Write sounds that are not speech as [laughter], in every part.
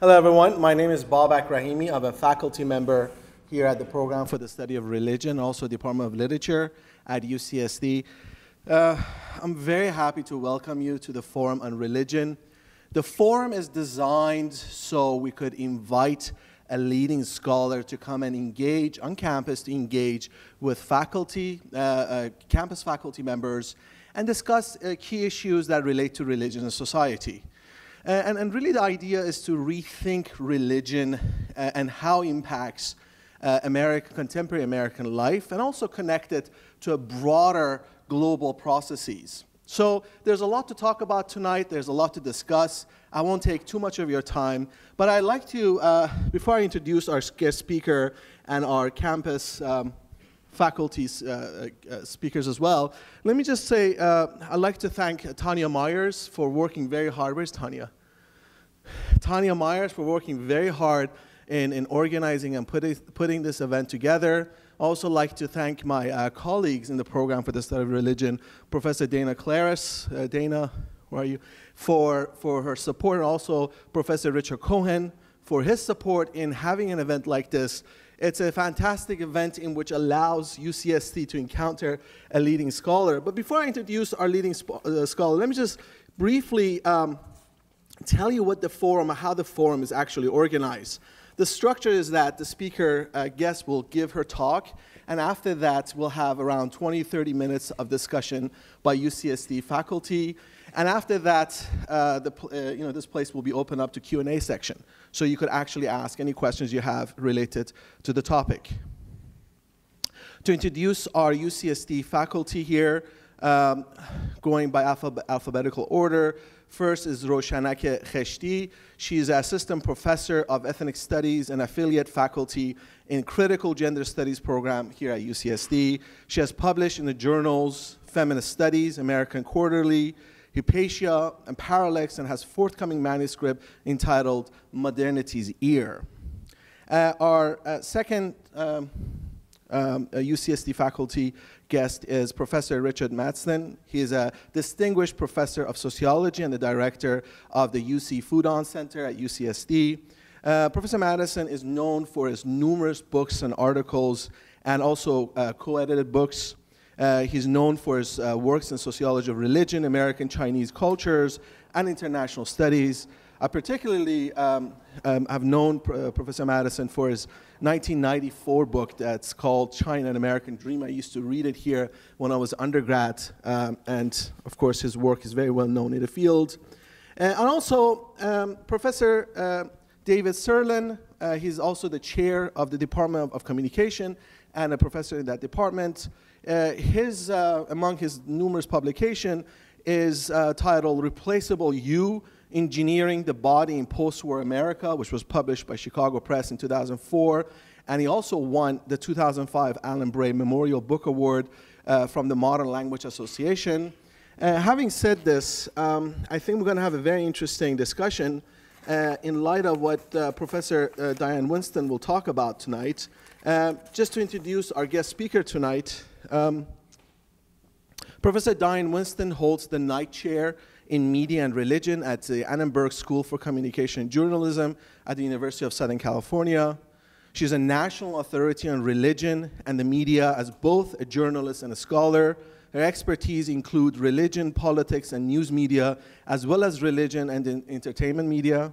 Hello, everyone. My name is Babak Rahimi. I'm a faculty member here at the Program for the Study of Religion, also Department of Literature at UCSD. Uh, I'm very happy to welcome you to the Forum on Religion. The forum is designed so we could invite a leading scholar to come and engage on campus, to engage with faculty, uh, uh, campus faculty members, and discuss uh, key issues that relate to religion and society. Uh, and, and, really the idea is to rethink religion uh, and how it impacts uh, American, contemporary American life, and also connect it to a broader global processes. So there's a lot to talk about tonight. There's a lot to discuss. I won't take too much of your time, but I'd like to, uh, before I introduce our guest speaker and our campus um, faculty uh, uh, speakers as well, let me just say uh, I'd like to thank Tanya Myers for working very hard. Where's Tanya? Tanya Myers for working very hard in, in organizing and putting, putting this event together. Also like to thank my uh, colleagues in the program for the study of religion, Professor Dana Claris. Uh, Dana, where are you? For, for her support, and also Professor Richard Cohen for his support in having an event like this. It's a fantastic event in which allows UCSD to encounter a leading scholar. But before I introduce our leading uh, scholar, let me just briefly um, tell you what the forum, how the forum is actually organized. The structure is that the speaker uh, guest will give her talk, and after that, we'll have around 20, 30 minutes of discussion by UCSD faculty. And after that, uh, the, uh, you know, this place will be open up to Q&A section. So you could actually ask any questions you have related to the topic. To introduce our UCSD faculty here, um, going by alphab alphabetical order, First is Roshanak Kheshti. She is Assistant Professor of Ethnic Studies and Affiliate Faculty in Critical Gender Studies program here at UCSD. She has published in the journals Feminist Studies, American Quarterly, Hypatia, and Parallax, and has forthcoming manuscript entitled Modernity's Ear. Uh, our uh, second um, um, UCSD faculty guest is Professor Richard Madsen. He is a distinguished professor of sociology and the director of the UC Fudan Center at UCSD. Uh, professor Madsen is known for his numerous books and articles and also uh, co-edited books. Uh, he's known for his uh, works in sociology of religion, American Chinese cultures, and international studies. I particularly um, um, have known uh, Professor Madsen for his 1994 book that's called China, an American Dream. I used to read it here when I was undergrad, um, and of course his work is very well known in the field. Uh, and also um, Professor uh, David Serlin, uh, he's also the chair of the Department of, of Communication and a professor in that department. Uh, his, uh, among his numerous publications is uh, titled Replaceable You, Engineering the Body in Post-War America, which was published by Chicago Press in 2004. And he also won the 2005 Alan Bray Memorial Book Award uh, from the Modern Language Association. Uh, having said this, um, I think we're going to have a very interesting discussion uh, in light of what Professor Diane Winston will talk about tonight. Just to introduce our guest speaker tonight, um, Professor Diane Winston holds the Knight Chair in Media and Religion at the Annenberg School for Communication and Journalism at the University of Southern California. She's a national authority on religion and the media as both a journalist and a scholar. Her expertise include religion, politics, and news media, as well as religion and entertainment media.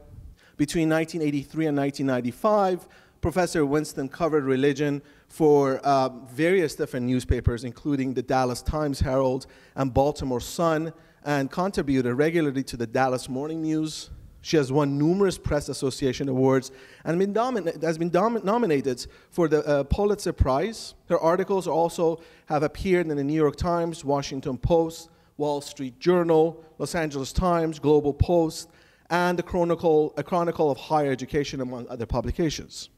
Between 1983 and 1995, Professor Winston covered religion for uh, various different newspapers, including the Dallas Times Herald and Baltimore Sun, and contributed regularly to the Dallas Morning News. She has won numerous Press Association awards and been has been nominated for the uh, Pulitzer Prize. Her articles also have appeared in the New York Times, Washington Post, Wall Street Journal, Los Angeles Times, Global Post, and the Chronicle, a Chronicle of Higher Education, among other publications.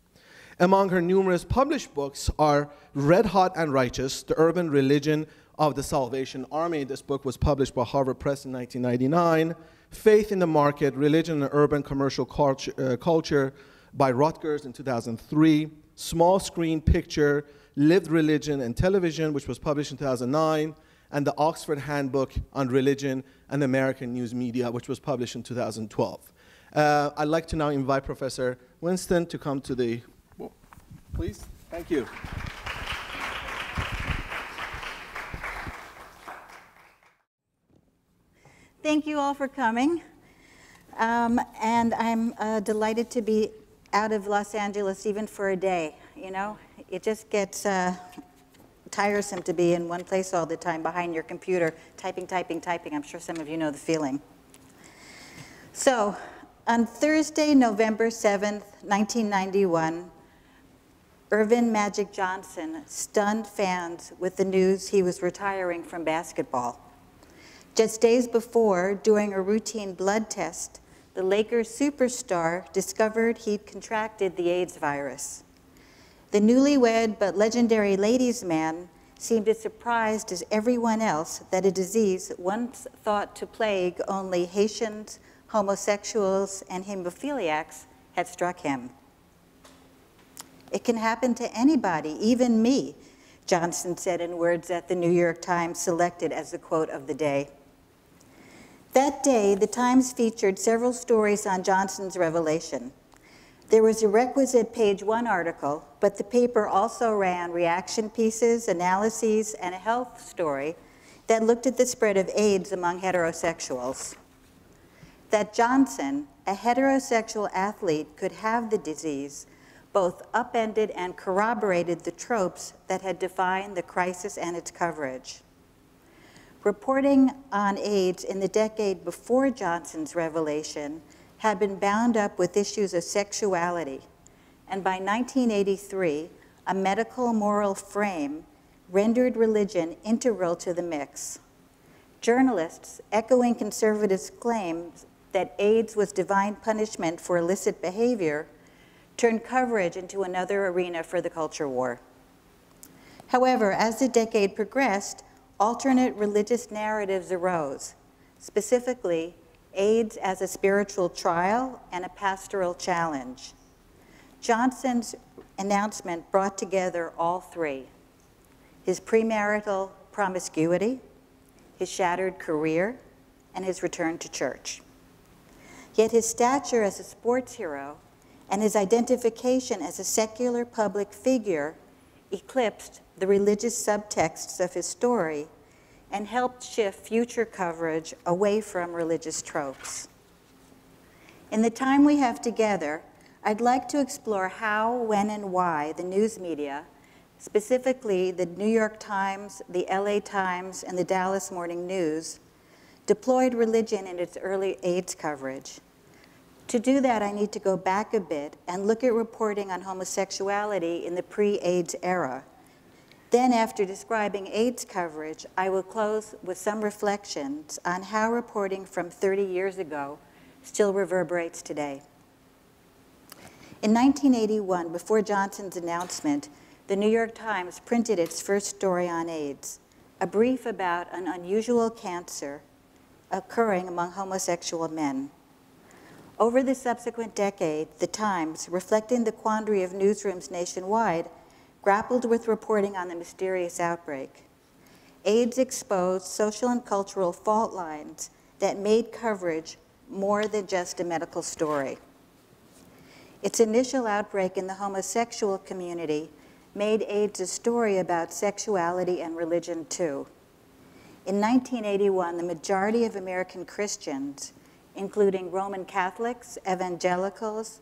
Among her numerous published books are Red Hot and Righteous, The Urban Religion of the Salvation Army. This book was published by Harvard Press in 1999. Faith in the Market, Religion and Urban Commercial Culture, uh, Culture by Rutgers in 2003. Small Screen Picture, Lived Religion and Television, which was published in 2009. And the Oxford Handbook on Religion and American News Media, which was published in 2012. Uh, I'd like to now invite Professor Winston to come to the, please. Thank you. Thank you all for coming. Um, and I'm uh, delighted to be out of Los Angeles even for a day. You know, it just gets uh, tiresome to be in one place all the time behind your computer, typing, typing, typing. I'm sure some of you know the feeling. So, on Thursday, November 7th, 1991, Earvin Magic Johnson stunned fans with the news he was retiring from basketball. Just days before, during a routine blood test, the Lakers superstar discovered he'd contracted the AIDS virus. The newlywed but legendary ladies' man seemed as surprised as everyone else that a disease once thought to plague only Haitians, homosexuals, and hemophiliacs had struck him. It can happen to anybody, even me, Johnson said in words that the New York Times selected as the quote of the day. That day, the Times featured several stories on Johnson's revelation. There was a requisite page one article, but the paper also ran reaction pieces, analyses, and a health story that looked at the spread of AIDS among heterosexuals. That Johnson, a heterosexual athlete, could have the disease both upended and corroborated the tropes that had defined the crisis and its coverage. Reporting on AIDS in the decade before Johnson's revelation had been bound up with issues of sexuality, and by 1983, a medical moral frame rendered religion integral to the mix. Journalists, echoing conservatives' claims that AIDS was divine punishment for illicit behavior, turned coverage into another arena for the culture war. However, as the decade progressed, alternate religious narratives arose, specifically AIDS as a spiritual trial and a pastoral challenge. Johnson's announcement brought together all three his premarital promiscuity, his shattered career, and his return to church. Yet his stature as a sports hero and his identification as a secular public figure eclipsed the religious subtexts of his story and helped shift future coverage away from religious tropes. In the time we have together, I'd like to explore how, when, and why the news media, specifically the New York Times, the LA Times, and the Dallas Morning News, deployed religion in its early AIDS coverage. To do that, I need to go back a bit and look at reporting on homosexuality in the pre AIDS era then, after describing AIDS coverage, I will close with some reflections on how reporting from 30 years ago still reverberates today. In 1981, before Johnson's announcement, the New York Times printed its first story on AIDS, a brief about an unusual cancer occurring among homosexual men. Over the subsequent decade, the Times, reflecting the quandary of newsrooms nationwide, grappled with reporting on the mysterious outbreak. AIDS exposed social and cultural fault lines that made coverage more than just a medical story. Its initial outbreak in the homosexual community made AIDS a story about sexuality and religion too. In 1981, the majority of American Christians, including Roman Catholics, evangelicals,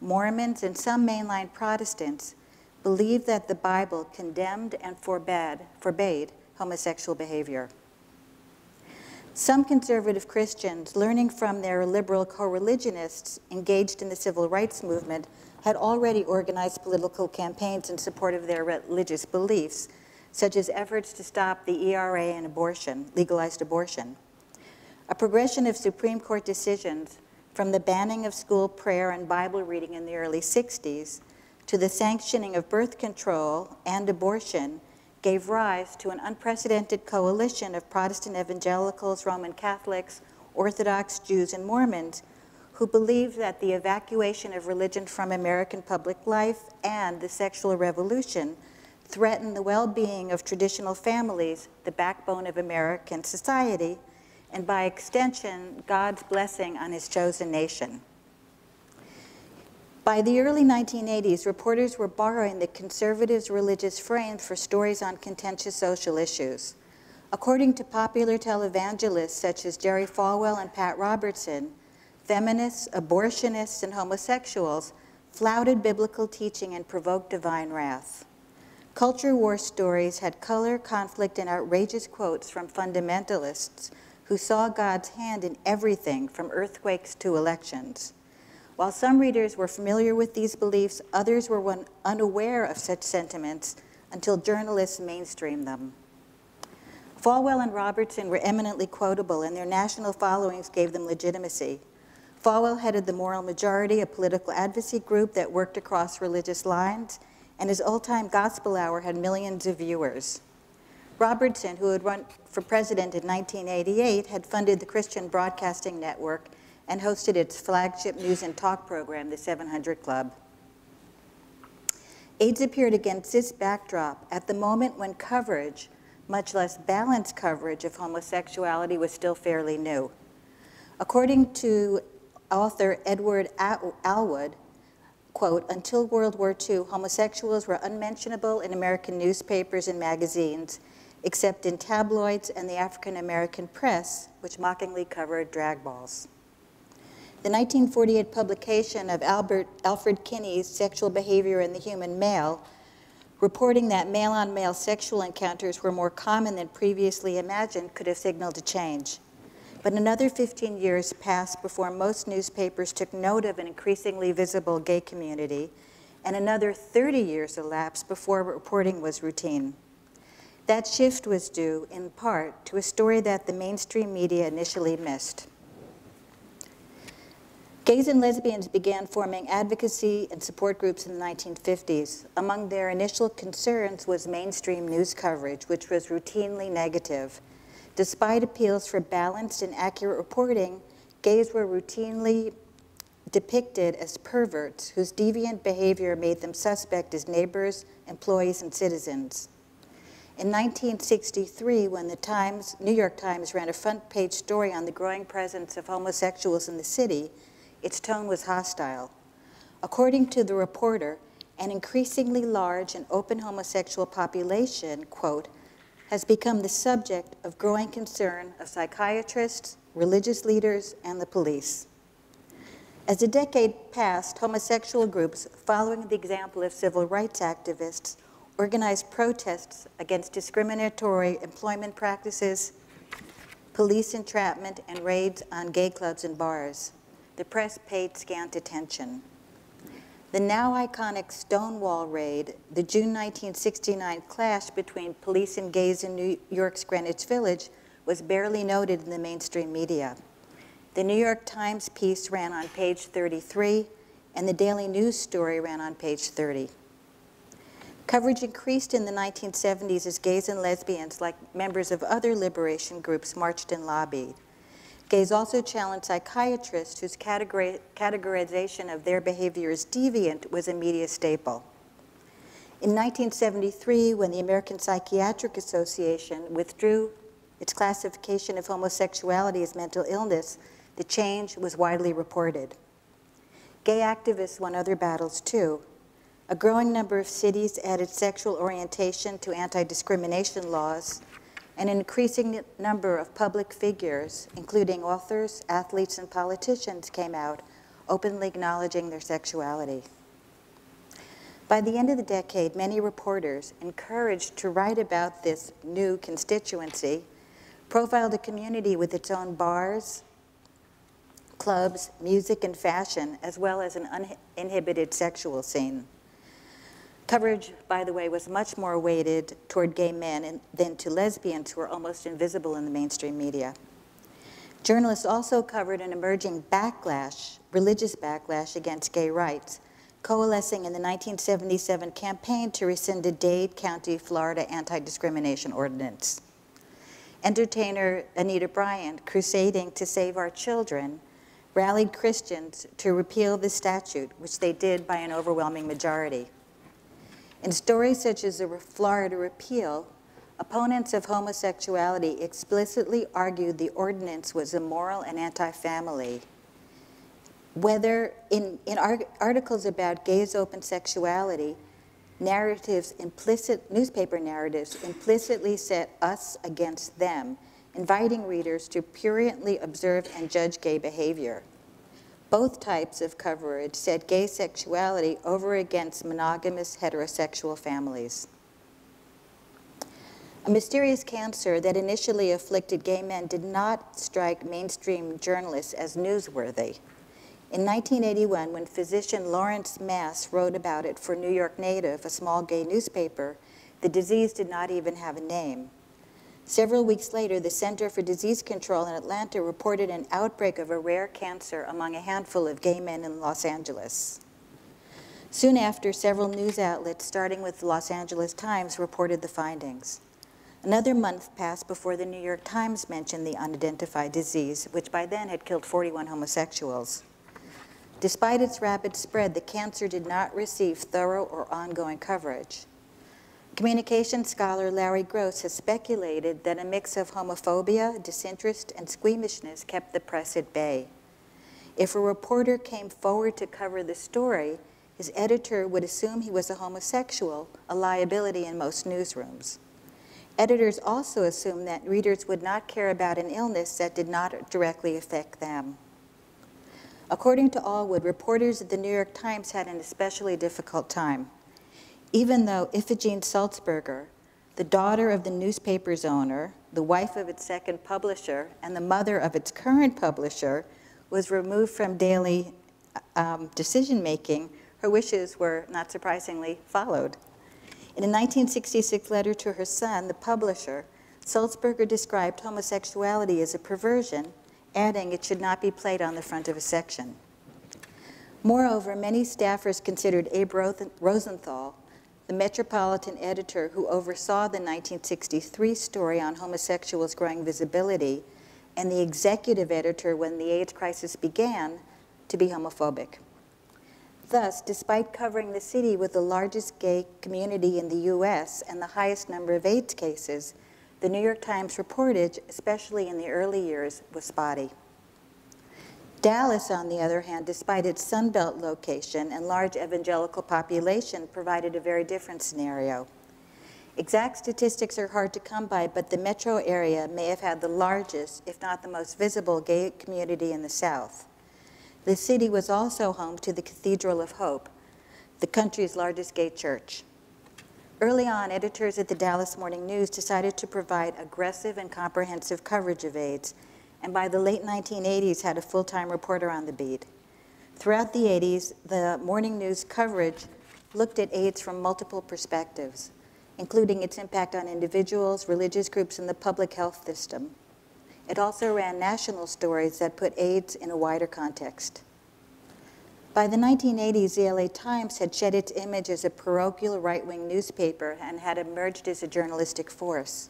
Mormons, and some mainline Protestants, believed that the Bible condemned and forbade, forbade homosexual behavior. Some conservative Christians, learning from their liberal co-religionists engaged in the civil rights movement, had already organized political campaigns in support of their religious beliefs, such as efforts to stop the ERA and abortion, legalized abortion. A progression of Supreme Court decisions from the banning of school prayer and Bible reading in the early 60s to the sanctioning of birth control and abortion gave rise to an unprecedented coalition of Protestant evangelicals, Roman Catholics, Orthodox Jews, and Mormons who believed that the evacuation of religion from American public life and the sexual revolution threatened the well-being of traditional families, the backbone of American society, and by extension, God's blessing on his chosen nation. By the early 1980s, reporters were borrowing the conservatives' religious frame for stories on contentious social issues. According to popular televangelists such as Jerry Falwell and Pat Robertson, feminists, abortionists, and homosexuals flouted biblical teaching and provoked divine wrath. Culture war stories had color, conflict, and outrageous quotes from fundamentalists who saw God's hand in everything from earthquakes to elections. While some readers were familiar with these beliefs, others were unaware of such sentiments until journalists mainstreamed them. Falwell and Robertson were eminently quotable, and their national followings gave them legitimacy. Falwell headed the Moral Majority, a political advocacy group that worked across religious lines, and his old-time gospel hour had millions of viewers. Robertson, who had run for president in 1988, had funded the Christian Broadcasting Network and hosted its flagship news and talk program, the 700 Club. AIDS appeared against this backdrop at the moment when coverage, much less balanced coverage of homosexuality was still fairly new. According to author Edward Alwood, quote, until World War II, homosexuals were unmentionable in American newspapers and magazines, except in tabloids and the African American press, which mockingly covered drag balls. The 1948 publication of Albert, Alfred Kinsey's Sexual Behavior in the Human Male, reporting that male-on-male -male sexual encounters were more common than previously imagined, could have signaled a change. But another 15 years passed before most newspapers took note of an increasingly visible gay community, and another 30 years elapsed before reporting was routine. That shift was due, in part, to a story that the mainstream media initially missed. Gays and lesbians began forming advocacy and support groups in the 1950s. Among their initial concerns was mainstream news coverage, which was routinely negative. Despite appeals for balanced and accurate reporting, gays were routinely depicted as perverts whose deviant behavior made them suspect as neighbors, employees, and citizens. In 1963, when the Times, New York Times ran a front page story on the growing presence of homosexuals in the city, its tone was hostile. According to the reporter, an increasingly large and open homosexual population, quote, has become the subject of growing concern of psychiatrists, religious leaders, and the police. As the decade passed, homosexual groups, following the example of civil rights activists, organized protests against discriminatory employment practices, police entrapment, and raids on gay clubs and bars the press paid scant attention. The now iconic Stonewall raid, the June 1969 clash between police and gays in New York's Greenwich Village, was barely noted in the mainstream media. The New York Times piece ran on page 33, and the Daily News story ran on page 30. Coverage increased in the 1970s as gays and lesbians, like members of other liberation groups, marched and lobbied. Gays also challenged psychiatrists whose categori categorization of their behavior as deviant was a media staple. In 1973, when the American Psychiatric Association withdrew its classification of homosexuality as mental illness, the change was widely reported. Gay activists won other battles too. A growing number of cities added sexual orientation to anti-discrimination laws, and an increasing number of public figures, including authors, athletes, and politicians, came out openly acknowledging their sexuality. By the end of the decade, many reporters, encouraged to write about this new constituency, profiled a community with its own bars, clubs, music, and fashion, as well as an uninhibited sexual scene. Coverage, by the way, was much more weighted toward gay men than to lesbians who were almost invisible in the mainstream media. Journalists also covered an emerging backlash, religious backlash against gay rights, coalescing in the 1977 campaign to rescind the Dade County, Florida anti-discrimination ordinance. Entertainer Anita Bryant, crusading to save our children, rallied Christians to repeal the statute, which they did by an overwhelming majority. In stories such as the Florida repeal, opponents of homosexuality explicitly argued the ordinance was immoral and anti-family. whether in, in articles about gays' open sexuality, narratives, implicit newspaper narratives, implicitly set us against them, inviting readers to pruriently observe and judge gay behavior. Both types of coverage set gay sexuality over against monogamous heterosexual families. A mysterious cancer that initially afflicted gay men did not strike mainstream journalists as newsworthy. In 1981, when physician Lawrence Mass wrote about it for New York Native, a small gay newspaper, the disease did not even have a name. Several weeks later, the Center for Disease Control in Atlanta reported an outbreak of a rare cancer among a handful of gay men in Los Angeles. Soon after, several news outlets, starting with the Los Angeles Times, reported the findings. Another month passed before the New York Times mentioned the unidentified disease, which by then had killed 41 homosexuals. Despite its rapid spread, the cancer did not receive thorough or ongoing coverage. Communication scholar Larry Gross has speculated that a mix of homophobia, disinterest, and squeamishness kept the press at bay. If a reporter came forward to cover the story, his editor would assume he was a homosexual, a liability in most newsrooms. Editors also assumed that readers would not care about an illness that did not directly affect them. According to Alwood, reporters at the New York Times had an especially difficult time. Even though Iphigene Sulzberger, the daughter of the newspaper's owner, the wife of its second publisher, and the mother of its current publisher, was removed from daily um, decision making, her wishes were, not surprisingly, followed. In a 1966 letter to her son, the publisher, Sulzberger described homosexuality as a perversion, adding it should not be played on the front of a section. Moreover, many staffers considered Abe Rosenthal, the metropolitan editor who oversaw the 1963 story on homosexuals' growing visibility, and the executive editor when the AIDS crisis began, to be homophobic. Thus, despite covering the city with the largest gay community in the US and the highest number of AIDS cases, the New York Times reportage, especially in the early years, was spotty. Dallas, on the other hand, despite its Sunbelt location and large evangelical population, provided a very different scenario. Exact statistics are hard to come by, but the metro area may have had the largest, if not the most visible, gay community in the South. The city was also home to the Cathedral of Hope, the country's largest gay church. Early on, editors at the Dallas Morning News decided to provide aggressive and comprehensive coverage of AIDS, and by the late 1980s had a full-time reporter on the beat. Throughout the 80s, the Morning News coverage looked at AIDS from multiple perspectives, including its impact on individuals, religious groups, and the public health system. It also ran national stories that put AIDS in a wider context. By the 1980s, the LA Times had shed its image as a parochial right-wing newspaper and had emerged as a journalistic force.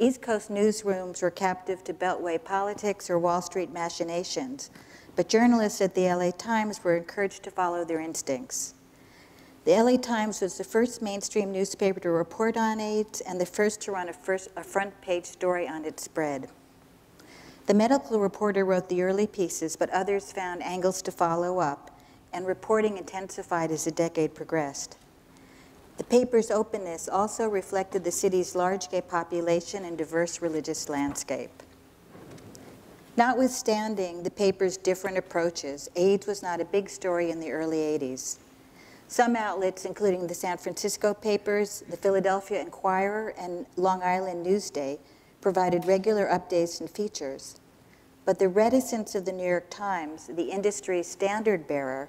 East Coast newsrooms were captive to Beltway politics or Wall Street machinations, but journalists at the LA Times were encouraged to follow their instincts. The LA Times was the first mainstream newspaper to report on AIDS and the first to run a, first, a front page story on its spread. The medical reporter wrote the early pieces, but others found angles to follow up, and reporting intensified as the decade progressed. The paper's openness also reflected the city's large gay population and diverse religious landscape. Notwithstanding the paper's different approaches, AIDS was not a big story in the early 80s. Some outlets, including the San Francisco papers, the Philadelphia Inquirer, and Long Island Newsday, provided regular updates and features. But the reticence of the New York Times, the industry's standard bearer,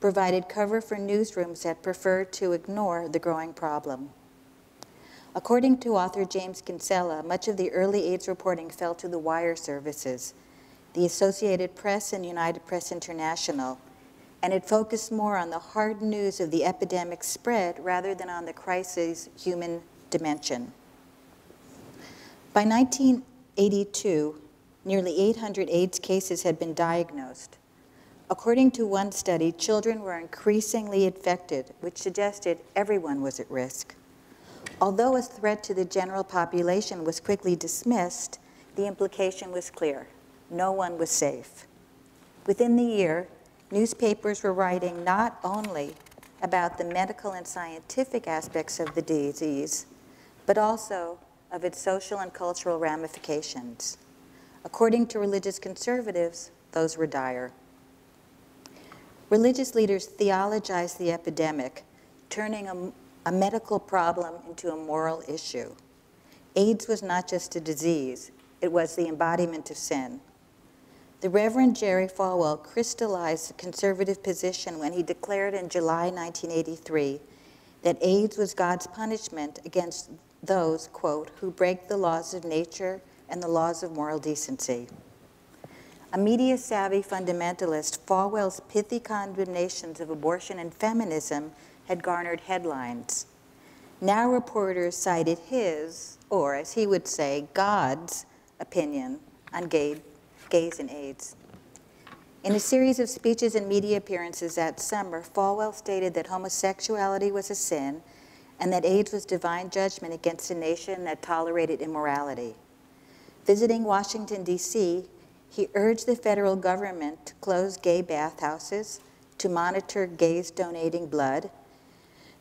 provided cover for newsrooms that preferred to ignore the growing problem. According to author James Kinsella, much of the early AIDS reporting fell to the wire services, the Associated Press and United Press International, and it focused more on the hard news of the epidemic spread rather than on the crisis' human dimension. By 1982, nearly 800 AIDS cases had been diagnosed. According to one study, children were increasingly infected, which suggested everyone was at risk. Although a threat to the general population was quickly dismissed, the implication was clear. No one was safe. Within the year, newspapers were writing not only about the medical and scientific aspects of the disease, but also of its social and cultural ramifications. According to religious conservatives, those were dire. Religious leaders theologized the epidemic, turning a, a medical problem into a moral issue. AIDS was not just a disease, it was the embodiment of sin. The Reverend Jerry Falwell crystallized the conservative position when he declared in July 1983 that AIDS was God's punishment against those, quote, who break the laws of nature and the laws of moral decency. A media savvy fundamentalist, Falwell's pithy condemnations of abortion and feminism had garnered headlines. Now reporters cited his, or as he would say, God's opinion on gay gays and AIDS. In a series of speeches and media appearances that summer, Falwell stated that homosexuality was a sin and that AIDS was divine judgment against a nation that tolerated immorality. Visiting Washington, D.C., he urged the federal government to close gay bathhouses, to monitor gays donating blood,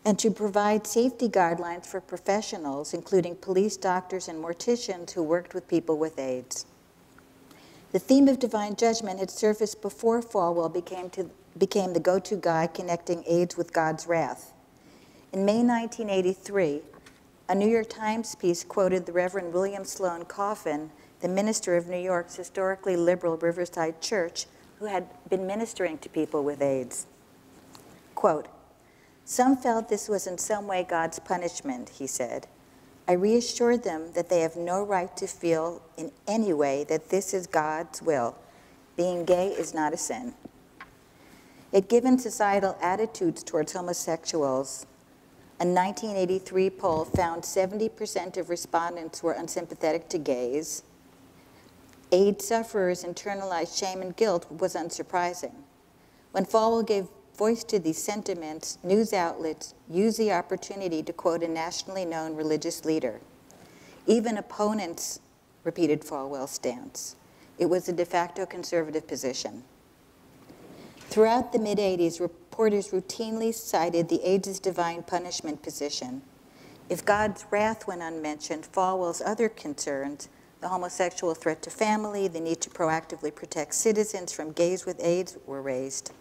and to provide safety guidelines for professionals, including police, doctors, and morticians who worked with people with AIDS. The theme of divine judgment had surfaced before Falwell became, to, became the go to guy connecting AIDS with God's wrath. In May 1983, a New York Times piece quoted the Reverend William Sloane Coffin, the minister of New York's historically liberal Riverside Church, who had been ministering to people with AIDS. Quote, Some felt this was in some way God's punishment, he said. I reassured them that they have no right to feel in any way that this is God's will. Being gay is not a sin. Yet, given societal attitudes towards homosexuals, a 1983 poll found 70% of respondents were unsympathetic to gays. AIDS sufferers' internalized shame and guilt was unsurprising. When Falwell gave voice to these sentiments, news outlets used the opportunity to quote a nationally known religious leader. Even opponents repeated Falwell's stance. It was a de facto conservative position. Throughout the mid 80s, reporters routinely cited the AIDS divine punishment position. If God's wrath went unmentioned, Falwell's other concerns, the homosexual threat to family, the need to proactively protect citizens from gays with AIDS, were raised.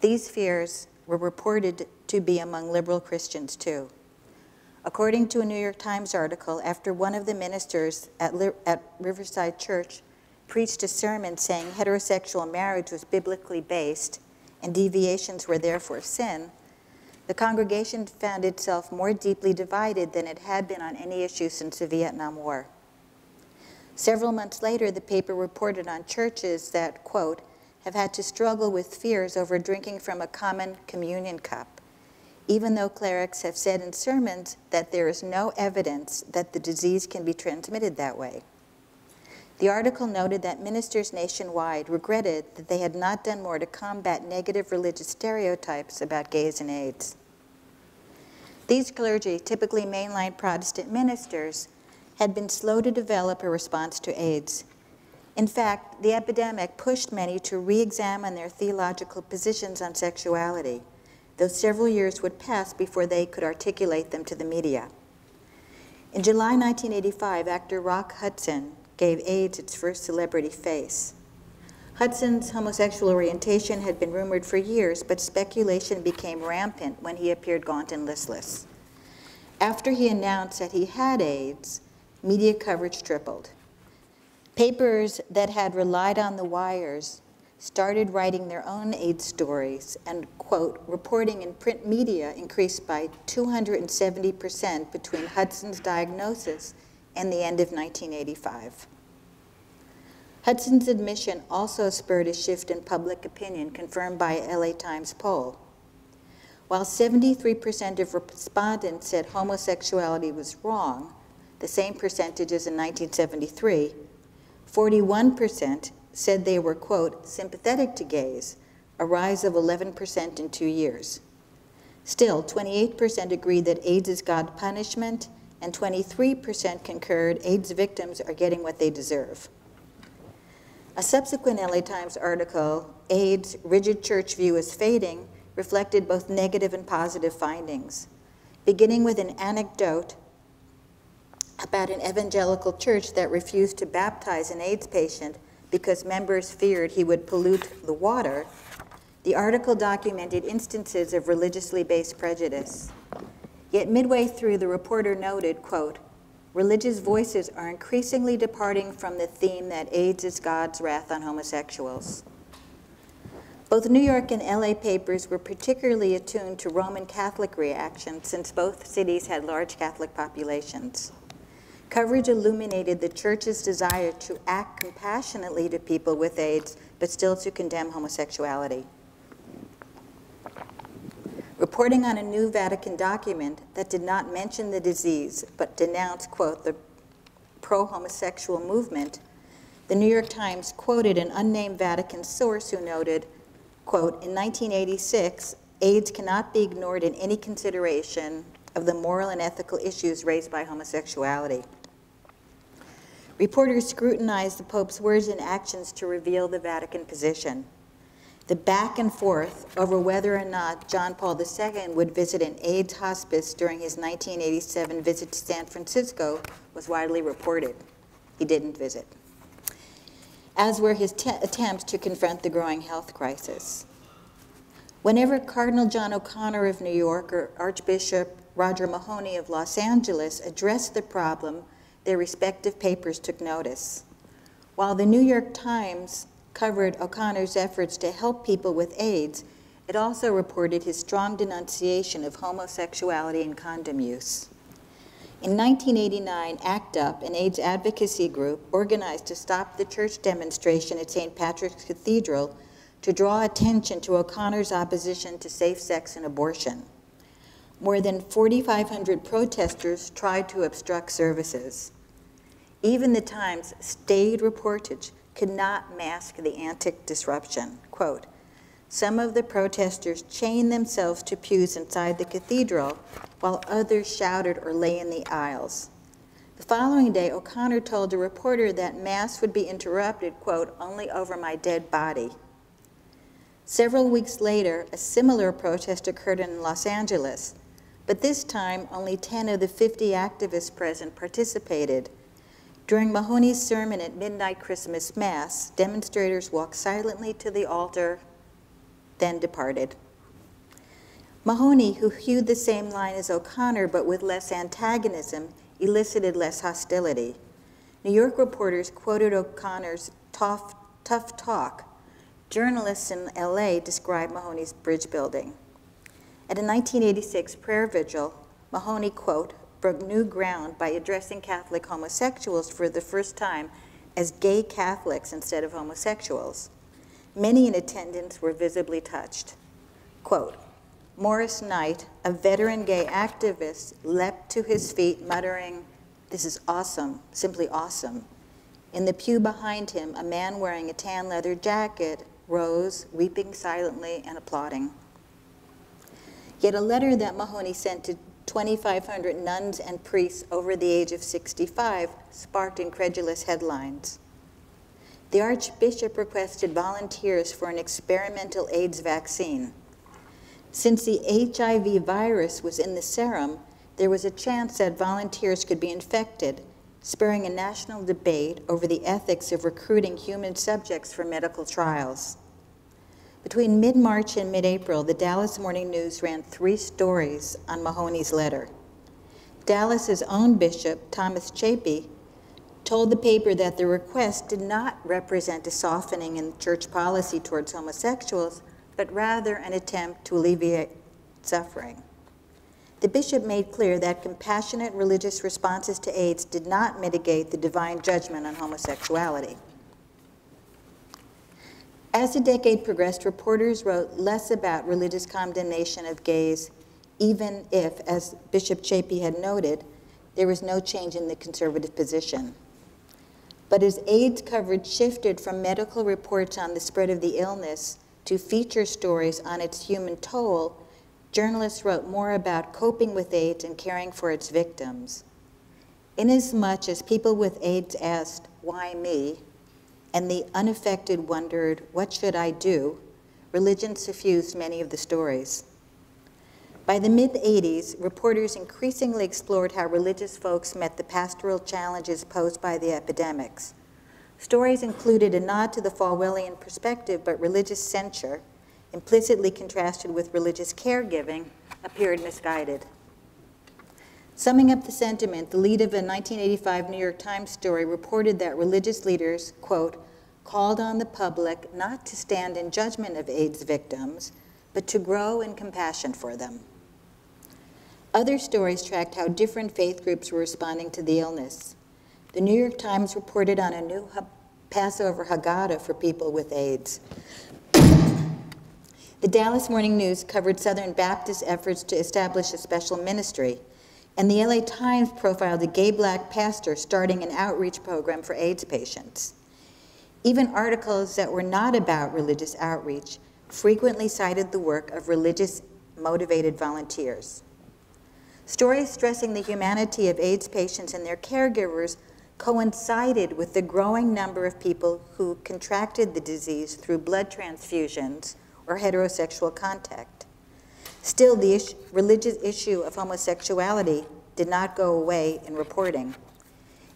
These fears were reported to be among liberal Christians too. According to a New York Times article, after one of the ministers at, at Riverside Church preached a sermon saying heterosexual marriage was biblically based and deviations were therefore sin, the congregation found itself more deeply divided than it had been on any issue since the Vietnam War. Several months later, the paper reported on churches that, quote, have had to struggle with fears over drinking from a common communion cup, even though clerics have said in sermons that there is no evidence that the disease can be transmitted that way. The article noted that ministers nationwide regretted that they had not done more to combat negative religious stereotypes about gays and AIDS. These clergy, typically mainline Protestant ministers, had been slow to develop a response to AIDS in fact, the epidemic pushed many to re examine their theological positions on sexuality, though several years would pass before they could articulate them to the media. In July 1985, actor Rock Hudson gave AIDS its first celebrity face. Hudson's homosexual orientation had been rumored for years, but speculation became rampant when he appeared gaunt and listless. After he announced that he had AIDS, media coverage tripled. Papers that had relied on the wires started writing their own AIDS stories, and, quote, reporting in print media increased by 270% between Hudson's diagnosis and the end of 1985. Hudson's admission also spurred a shift in public opinion confirmed by a LA Times poll. While 73% of respondents said homosexuality was wrong, the same percentage as in 1973, 41% said they were, quote, sympathetic to gays, a rise of 11% in two years. Still, 28% agreed that AIDS is God's punishment, and 23% concurred AIDS victims are getting what they deserve. A subsequent LA Times article, AIDS, Rigid Church View is Fading, reflected both negative and positive findings. Beginning with an anecdote about an evangelical church that refused to baptize an AIDS patient because members feared he would pollute the water, the article documented instances of religiously based prejudice. Yet midway through, the reporter noted, quote, religious voices are increasingly departing from the theme that AIDS is God's wrath on homosexuals. Both New York and LA papers were particularly attuned to Roman Catholic reaction since both cities had large Catholic populations. Coverage illuminated the church's desire to act compassionately to people with AIDS, but still to condemn homosexuality reporting on a new Vatican document that did not mention the disease but denounced, quote, the pro homosexual movement, the New York Times quoted an unnamed Vatican source who noted, quote, in 1986, AIDS cannot be ignored in any consideration of the moral and ethical issues raised by homosexuality. Reporters scrutinized the Pope's words and actions to reveal the Vatican position. The back and forth over whether or not John Paul II would visit an AIDS hospice during his 1987 visit to San Francisco was widely reported. He didn't visit, as were his attempts to confront the growing health crisis. Whenever Cardinal John O'Connor of New York or Archbishop Roger Mahony of Los Angeles addressed the problem, their respective papers took notice. While the New York Times covered O'Connor's efforts to help people with AIDS, it also reported his strong denunciation of homosexuality and condom use. In 1989, ACT UP, an AIDS advocacy group organized to stop the church demonstration at St. Patrick's Cathedral to draw attention to O'Connor's opposition to safe sex and abortion. More than 4,500 protesters tried to obstruct services. Even the Times staid reportage could not mask the antic disruption. Quote, some of the protesters chained themselves to pews inside the cathedral, while others shouted or lay in the aisles. The following day, O'Connor told a reporter that Mass would be interrupted, quote, only over my dead body. Several weeks later, a similar protest occurred in Los Angeles, but this time only 10 of the 50 activists present participated, during Mahony's sermon at midnight Christmas Mass, demonstrators walked silently to the altar, then departed. Mahony, who hewed the same line as O'Connor but with less antagonism, elicited less hostility. New York reporters quoted O'Connor's tough, tough talk. Journalists in LA described Mahony's bridge building. At a 1986 prayer vigil, Mahony, quote, broke new ground by addressing Catholic homosexuals for the first time as gay Catholics instead of homosexuals. Many in attendance were visibly touched. Quote, Morris Kight, a veteran gay activist, leapt to his feet muttering, this is awesome, simply awesome. In the pew behind him, a man wearing a tan leather jacket rose, weeping silently and applauding. Yet a letter that Mahony sent to 2,500 nuns and priests over the age of 65 sparked incredulous headlines. The Archbishop requested volunteers for an experimental AIDS vaccine. Since the HIV virus was in the serum, there was a chance that volunteers could be infected, spurring a national debate over the ethics of recruiting human subjects for medical trials. Between mid March and mid April, the Dallas Morning News ran three stories on Mahony's letter. Dallas's own bishop, Thomas Tschoepe, told the paper that the request did not represent a softening in church policy towards homosexuals, but rather an attempt to alleviate suffering. The bishop made clear that compassionate religious responses to AIDS did not mitigate the divine judgment on homosexuality. As the decade progressed, reporters wrote less about religious condemnation of gays, even if, as Bishop Tschoepe had noted, there was no change in the conservative position. But as AIDS coverage shifted from medical reports on the spread of the illness to feature stories on its human toll, journalists wrote more about coping with AIDS and caring for its victims. Inasmuch as people with AIDS asked, why me? And the unaffected wondered, What should I do? religion suffused many of the stories. By the mid 80s, reporters increasingly explored how religious folks met the pastoral challenges posed by the epidemics. Stories included a nod to the Falwellian perspective, but religious censure, implicitly contrasted with religious caregiving, appeared misguided. Summing up the sentiment, the lead of a 1985 New York Times story reported that religious leaders, quote, called on the public not to stand in judgment of AIDS victims, but to grow in compassion for them. Other stories tracked how different faith groups were responding to the illness. The New York Times reported on a new Passover Haggadah for people with AIDS. the Dallas Morning News covered Southern Baptist efforts to establish a special ministry, and the LA Times profiled a gay black pastor starting an outreach program for AIDS patients. Even articles that were not about religious outreach frequently cited the work of religious motivated volunteers. Stories stressing the humanity of AIDS patients and their caregivers coincided with the growing number of people who contracted the disease through blood transfusions or heterosexual contact. Still, the issue, religious issue of homosexuality did not go away in reporting.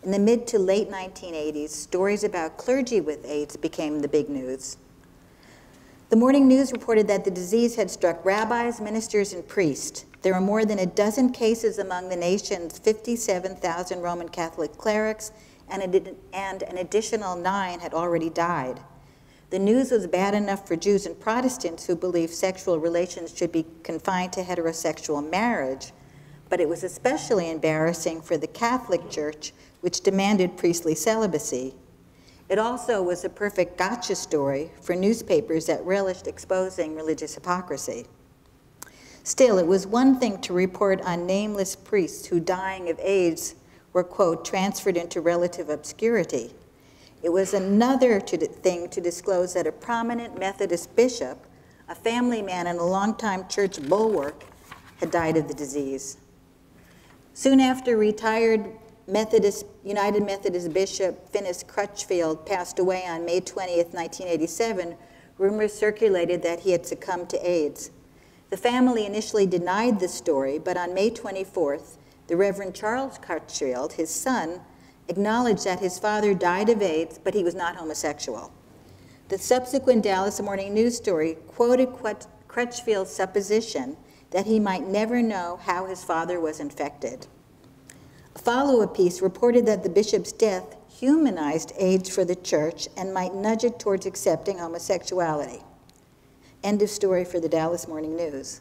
In the mid to late 1980s, stories about clergy with AIDS became the big news. The morning news reported that the disease had struck rabbis, ministers, and priests. There were more than a dozen cases among the nation's 57,000 Roman Catholic clerics, and an additional nine had already died. The news was bad enough for Jews and Protestants who believed sexual relations should be confined to heterosexual marriage, but it was especially embarrassing for the Catholic Church, which demanded priestly celibacy. It also was a perfect gotcha story for newspapers that relished exposing religious hypocrisy. Still, it was one thing to report on nameless priests who, dying of AIDS, were, quote, transferred into relative obscurity. It was another to thing to disclose that a prominent Methodist bishop, a family man and a longtime church bulwark, had died of the disease. Soon after retired Methodist, United Methodist Bishop Finis Crutchfield passed away on May 20, 1987, rumors circulated that he had succumbed to AIDS. The family initially denied the story, but on May 24th, the Reverend Charles Crutchfield, his son, acknowledged that his father died of AIDS, but he was not homosexual. The subsequent Dallas Morning News story quoted Crutchfield's supposition that he might never know how his father was infected. A follow-up piece reported that the bishop's death humanized AIDS for the church and might nudge it towards accepting homosexuality. End of story for the Dallas Morning News.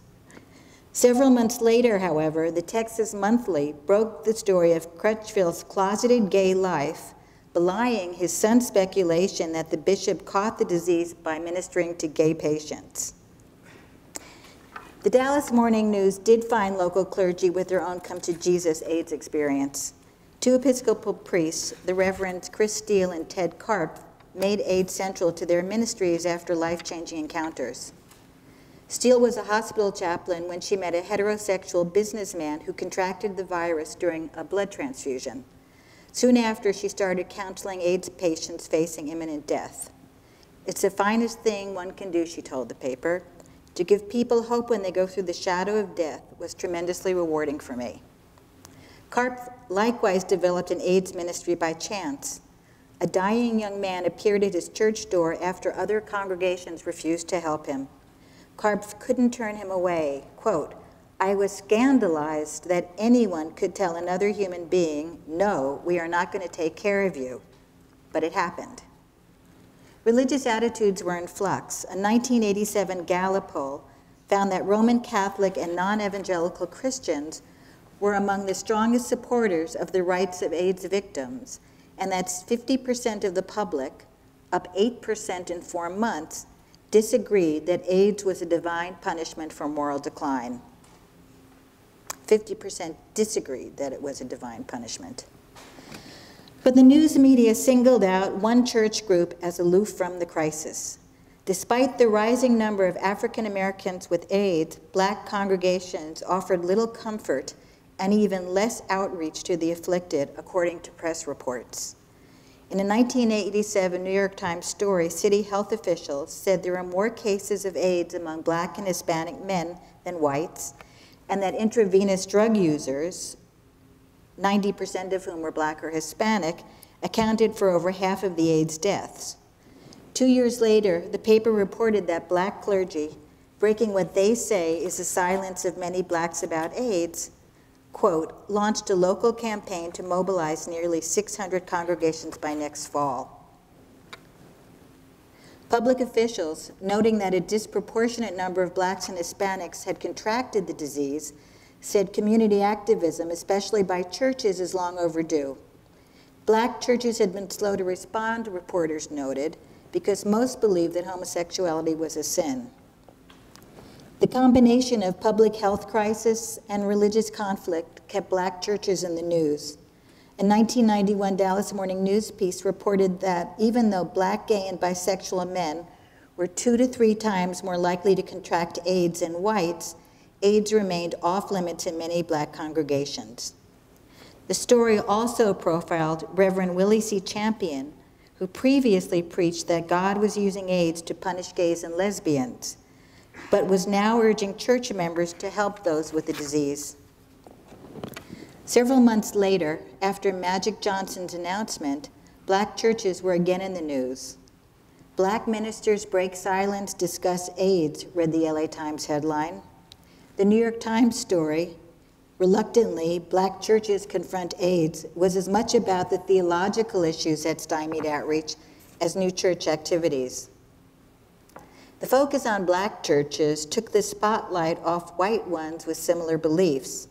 Several months later, however, the Texas Monthly broke the story of Crutchfield's closeted gay life, belying his son's speculation that the bishop caught the disease by ministering to gay patients. The Dallas Morning News did find local clergy with their own come to Jesus AIDS experience. Two Episcopal priests, the Reverends Chris Steele and Ted Karpf, made AIDS central to their ministries after life changing encounters. Steele was a hospital chaplain when she met a heterosexual businessman who contracted the virus during a blood transfusion. Soon after, she started counseling AIDS patients facing imminent death. It's the finest thing one can do, she told the paper. To give people hope when they go through the shadow of death was tremendously rewarding for me. Karpf likewise developed an AIDS ministry by chance. A dying young man appeared at his church door after other congregations refused to help him. Karpf couldn't turn him away. Quote, I was scandalized that anyone could tell another human being, no, we are not going to take care of you. But it happened. Religious attitudes were in flux. A 1987 Gallup poll found that Roman Catholic and non evangelical Christians were among the strongest supporters of the rights of AIDS victims, and that 50% of the public, up 8% in four months, disagreed that AIDS was a divine punishment for moral decline. 50% disagreed that it was a divine punishment. But the news media singled out one church group as aloof from the crisis. Despite the rising number of African Americans with AIDS, black congregations offered little comfort and even less outreach to the afflicted, according to press reports. In a 1987 New York Times story, city health officials said there are more cases of AIDS among black and Hispanic men than whites, and that intravenous drug users, 90% of whom were black or Hispanic, accounted for over half of the AIDS deaths. Two years later, the paper reported that black clergy, breaking what they say is the silence of many blacks about AIDS, quote, launched a local campaign to mobilize nearly 600 congregations by next fall. Public officials, noting that a disproportionate number of blacks and Hispanics had contracted the disease, said community activism, especially by churches, is long overdue. Black churches had been slow to respond, reporters noted, because most believed that homosexuality was a sin. The combination of public health crisis and religious conflict kept black churches in the news. A 1991 Dallas Morning News piece reported that even though black, gay, and bisexual men were two to three times more likely to contract AIDS than whites, AIDS remained off limits in many black congregations. The story also profiled Reverend Willie C. Champion, who previously preached that God was using AIDS to punish gays and lesbians but was now urging church members to help those with the disease. Several months later, after Magic Johnson's announcement, black churches were again in the news. Black ministers break silence, discuss AIDS, read the LA Times headline. The New York Times story, reluctantly, black churches confront AIDS, was as much about the theological issues that stymied outreach as new church activities. The focus on black churches took the spotlight off white ones with similar beliefs.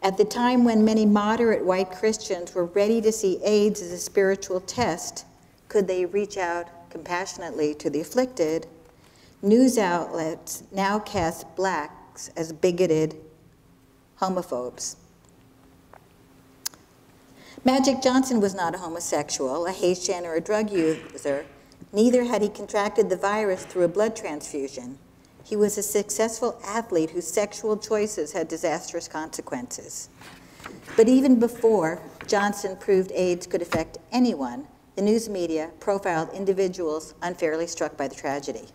At the time when many moderate white Christians were ready to see AIDS as a spiritual test, could they reach out compassionately to the afflicted? News outlets now cast blacks as bigoted homophobes. Magic Johnson was not a homosexual, a Haitian, or a drug user. Neither had he contracted the virus through a blood transfusion. He was a successful athlete whose sexual choices had disastrous consequences. But even before Johnson proved AIDS could affect anyone, the news media profiled individuals unfairly struck by the tragedy.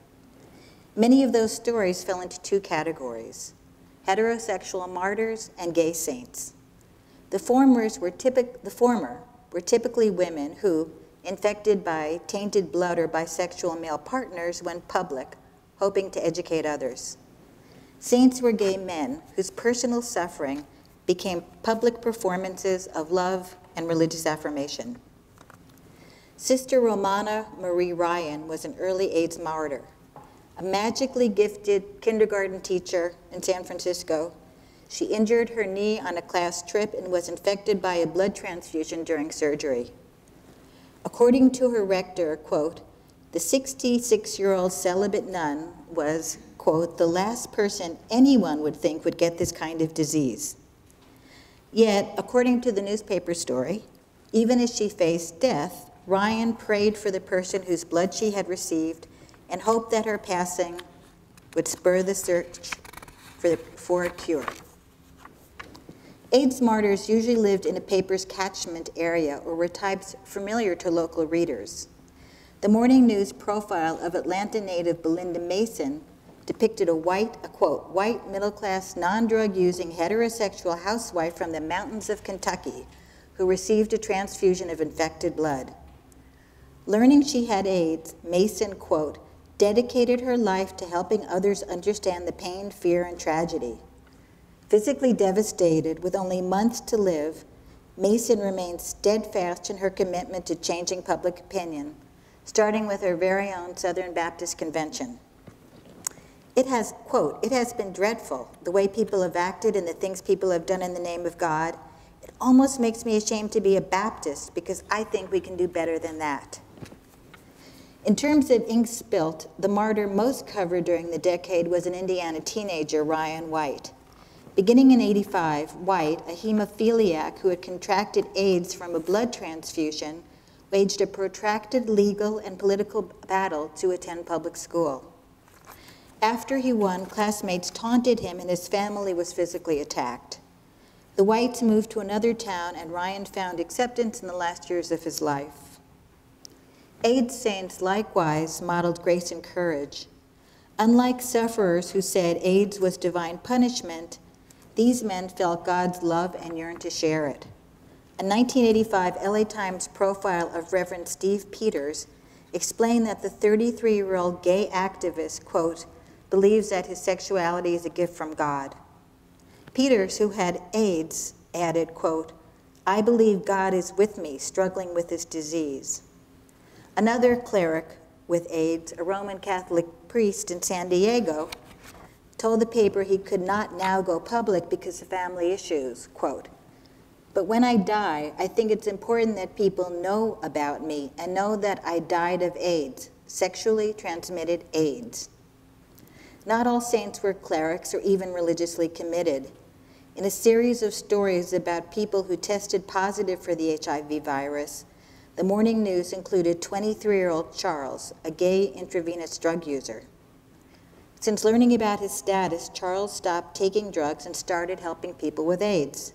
Many of those stories fell into two categories heterosexual martyrs and gay saints. The, were typic- the former were typically women who, infected by tainted blood or bisexual male partners went public, hoping to educate others. Saints were gay men whose personal suffering became public performances of love and religious affirmation. Sister Romana Marie Ryan was an early AIDS martyr. A magically gifted kindergarten teacher in San Francisco, she injured her knee on a class trip and was infected by a blood transfusion during surgery. According to her rector, quote, the 66 year old celibate nun was, quote, the last person anyone would think would get this kind of disease. Yet, according to the newspaper story, even as she faced death, Ryan prayed for the person whose blood she had received and hoped that her passing would spur the search for, the, for a cure. AIDS martyrs usually lived in a paper's catchment area or were types familiar to local readers. The morning news profile of Atlanta native Belinda Mason depicted a white, a quote, white middle class, non drug using heterosexual housewife from the mountains of Kentucky who received a transfusion of infected blood. Learning she had AIDS, Mason, quote, dedicated her life to helping others understand the pain, fear, and tragedy. Physically devastated with only months to live, Mason remained steadfast in her commitment to changing public opinion, starting with her very own Southern Baptist Convention. It has, quote, it has been dreadful, the way people have acted and the things people have done in the name of God. It almost makes me ashamed to be a Baptist because I think we can do better than that. In terms of ink spilt, the martyr most covered during the decade was an Indiana teenager, Ryan White. Beginning in 85, White, a hemophiliac who had contracted AIDS from a blood transfusion, waged a protracted legal and political battle to attend public school. After he won, classmates taunted him and his family was physically attacked. The Whites moved to another town and Ryan found acceptance in the last years of his life. AIDS saints likewise modeled grace and courage. Unlike sufferers who said AIDS was divine punishment, these men felt God's love and yearned to share it. A 1985 LA Times profile of Reverend Steve Peters explained that the 33 year old gay activist, quote, believes that his sexuality is a gift from God. Peters, who had AIDS, added, quote, I believe God is with me struggling with this disease. Another cleric with AIDS, a Roman Catholic priest in San Diego, told the paper he could not now go public because of family issues, quote, but when I die, I think it's important that people know about me and know that I died of AIDS, sexually transmitted AIDS. Not all saints were clerics or even religiously committed. In a series of stories about people who tested positive for the HIV virus, the morning news included 23 year old Charles, a gay intravenous drug user. Since learning about his status, Charles stopped taking drugs and started helping people with AIDS.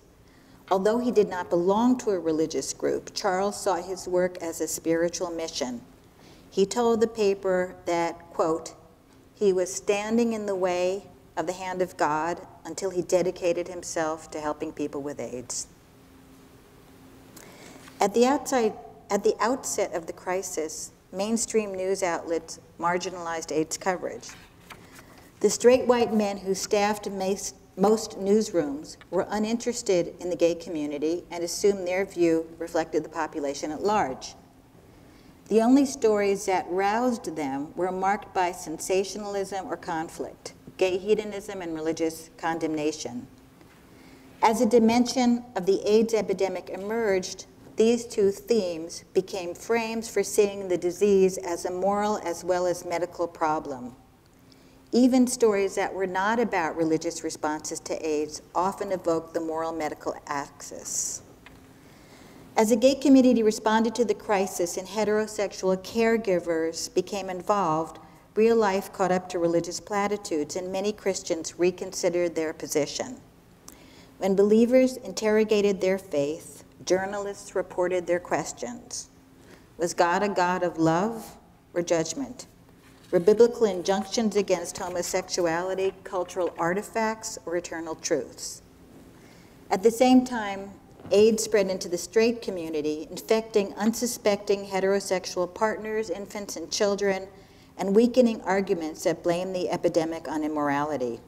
Although he did not belong to a religious group, Charles saw his work as a spiritual mission. He told the paper that, quote, he was standing in the way of the hand of God until he dedicated himself to helping people with AIDS. At the, outside, at the outset of the crisis, mainstream news outlets marginalized AIDS coverage. The straight white men who staffed most newsrooms were uninterested in the gay community and assumed their view reflected the population at large. The only stories that roused them were marked by sensationalism or conflict, gay hedonism and religious condemnation. As a dimension of the AIDS epidemic emerged, these two themes became frames for seeing the disease as a moral as well as medical problem. Even stories that were not about religious responses to AIDS often evoked the moral medical axis. As the gay community responded to the crisis and heterosexual caregivers became involved, real life caught up to religious platitudes and many Christians reconsidered their position. When believers interrogated their faith, journalists reported their questions. Was God a God of love or judgment? Were biblical injunctions against homosexuality cultural artifacts or eternal truths. At the same time, AIDS spread into the straight community, infecting unsuspecting heterosexual partners, infants, and children, and weakening arguments that blame the epidemic on immorality.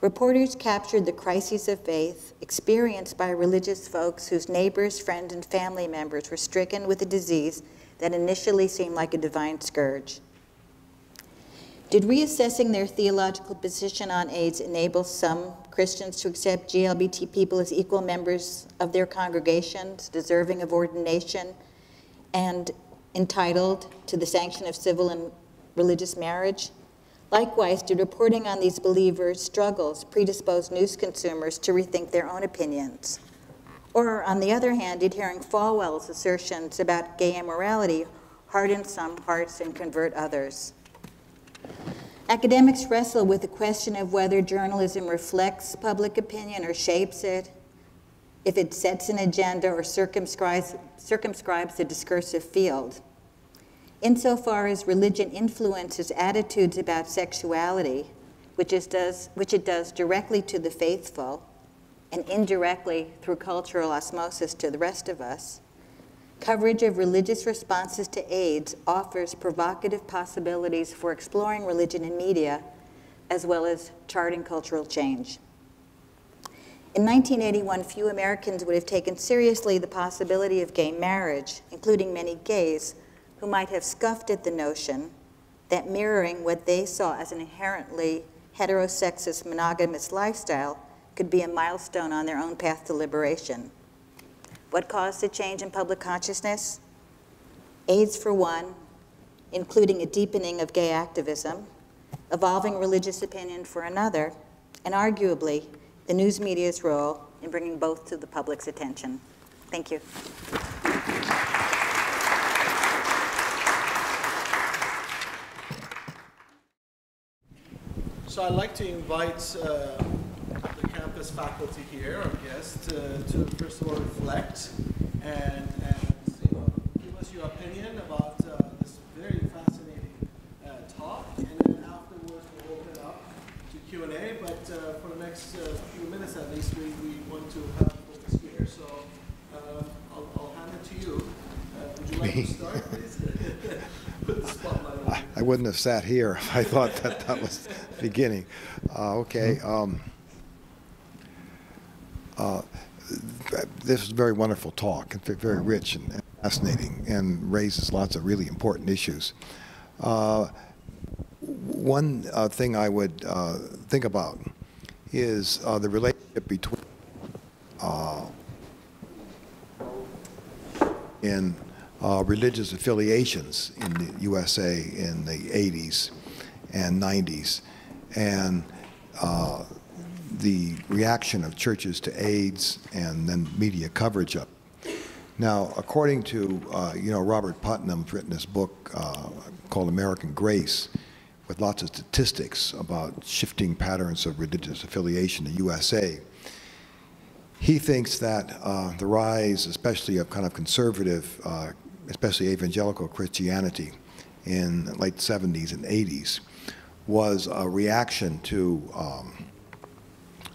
Reporters captured the crises of faith experienced by religious folks whose neighbors, friends, and family members were stricken with a disease that initially seemed like a divine scourge. Did reassessing their theological position on AIDS enable some Christians to accept GLBT people as equal members of their congregations, deserving of ordination, and entitled to the sanction of civil and religious marriage? Likewise, did reporting on these believers' struggles predispose news consumers to rethink their own opinions? Or, on the other hand, did hearing Falwell's assertions about gay immorality harden some hearts and convert others? Academics wrestle with the question of whether journalism reflects public opinion or shapes it, if it sets an agenda or circumscribes, circumscribes the discursive field. Insofar as religion influences attitudes about sexuality, which, does, which it does directly to the faithful and indirectly through cultural osmosis to the rest of us, Coverage of religious responses to AIDS offers provocative possibilities for exploring religion in media, as well as charting cultural change. In 1981, few Americans would have taken seriously the possibility of gay marriage, including many gays who might have scoffed at the notion that mirroring what they saw as an inherently heterosexist monogamous lifestyle could be a milestone on their own path to liberation. What caused the change in public consciousness? AIDS for one, including a deepening of gay activism, evolving religious opinion for another, and arguably the news media's role in bringing both to the public's attention. Thank you. So I'd like to invite uh, campus faculty here, our guests, uh, to first of all reflect and, and you know, give us your opinion about uh, this very fascinating uh, talk, and then afterwards we'll open up to Q&A. But uh, for the next uh, few minutes at least, we, we want to have focus here. So um, I'll, I'll hand it to you. Uh, would you like to [laughs] start, please? [laughs] Put the spotlight on I you. I wouldn't have sat here if I thought that that was the beginning. Uh, Okay. um, uh, This is a very wonderful talk, and very rich and fascinating, and raises lots of really important issues. Uh, One uh, thing I would uh, think about is uh, the relationship between uh, in religious affiliations in the USA in the 80s and 90s, and the reaction of churches to AIDS and then media coverage it. Now, according to uh, you know Robert Putnam's written this book uh, called American Grace, with lots of statistics about shifting patterns of religious affiliation in the USA. He thinks that uh, the rise, especially of kind of conservative, uh, especially evangelical Christianity in late 70s and 80s, was a reaction to, um,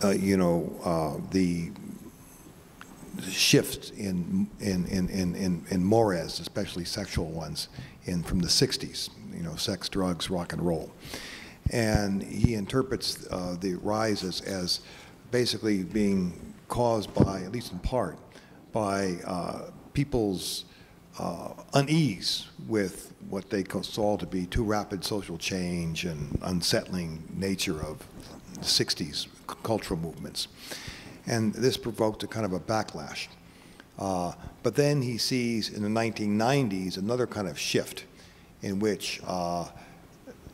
uh, you know, uh, the shift in, in, in, in, in, in mores, especially sexual ones, in, from the 60s, you know, sex, drugs, rock and roll. And he interprets uh, the rise as, as basically being caused by, at least in part, by uh, people's uh, unease with what they saw to be too rapid social change and unsettling nature of the 60s c- cultural movements. And this provoked a kind of a backlash. Uh, but then he sees in the 1990s another kind of shift in which uh,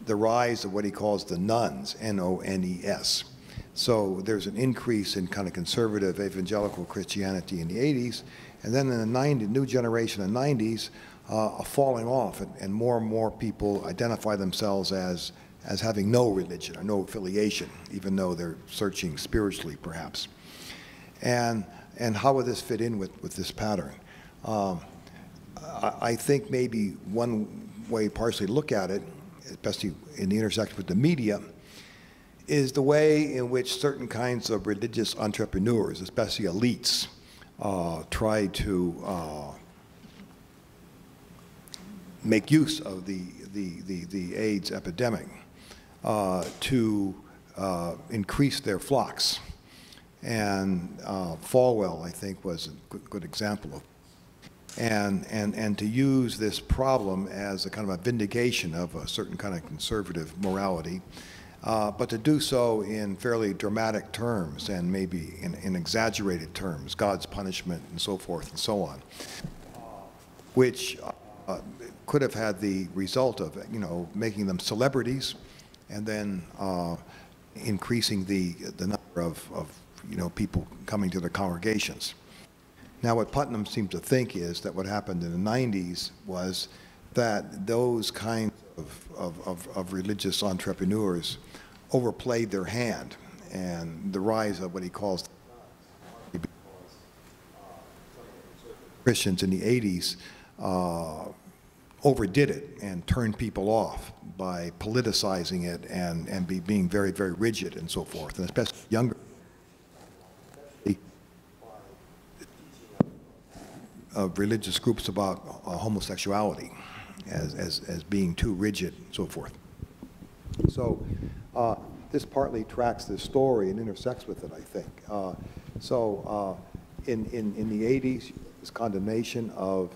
the rise of what he calls the nones, N-O-N-E-S. So there's an increase in kind of conservative evangelical Christianity in the 80s, and then in the 90, new generation of 90s, uh, a falling off, and, and more and more people identify themselves as as having no religion or no affiliation, even though they're searching spiritually, perhaps. And and how would this fit in with with this pattern? Um, I, I think maybe one way partially look at it, especially in the intersection with the media, is the way in which certain kinds of religious entrepreneurs, especially elites, uh, try to uh, make use of the, the, the, the AIDS epidemic to uh, increase their flocks. And uh, Falwell, I think, was a good, good example of and, and, and to use this problem as a kind of a vindication of a certain kind of conservative morality, uh, but to do so in fairly dramatic terms and maybe in, in exaggerated terms, God's punishment and so forth and so on, which uh, could have had the result of, you know, making them celebrities and then uh, increasing the, the number of, of, you know, people coming to the congregations. Now, what Putnam seemed to think is that what happened in the 90s was that those kinds of, of, of, of religious entrepreneurs overplayed their hand, and the rise of what he calls Christians in the 80s uh, overdid it and turned people off by politicizing it and, and be, being very, very rigid and so forth, and especially younger. of religious groups about uh, homosexuality as, as, as being too rigid and so forth. So uh, this partly tracks this story and intersects with it, I think. Uh, so uh, in, in, in the 80s, this condemnation of,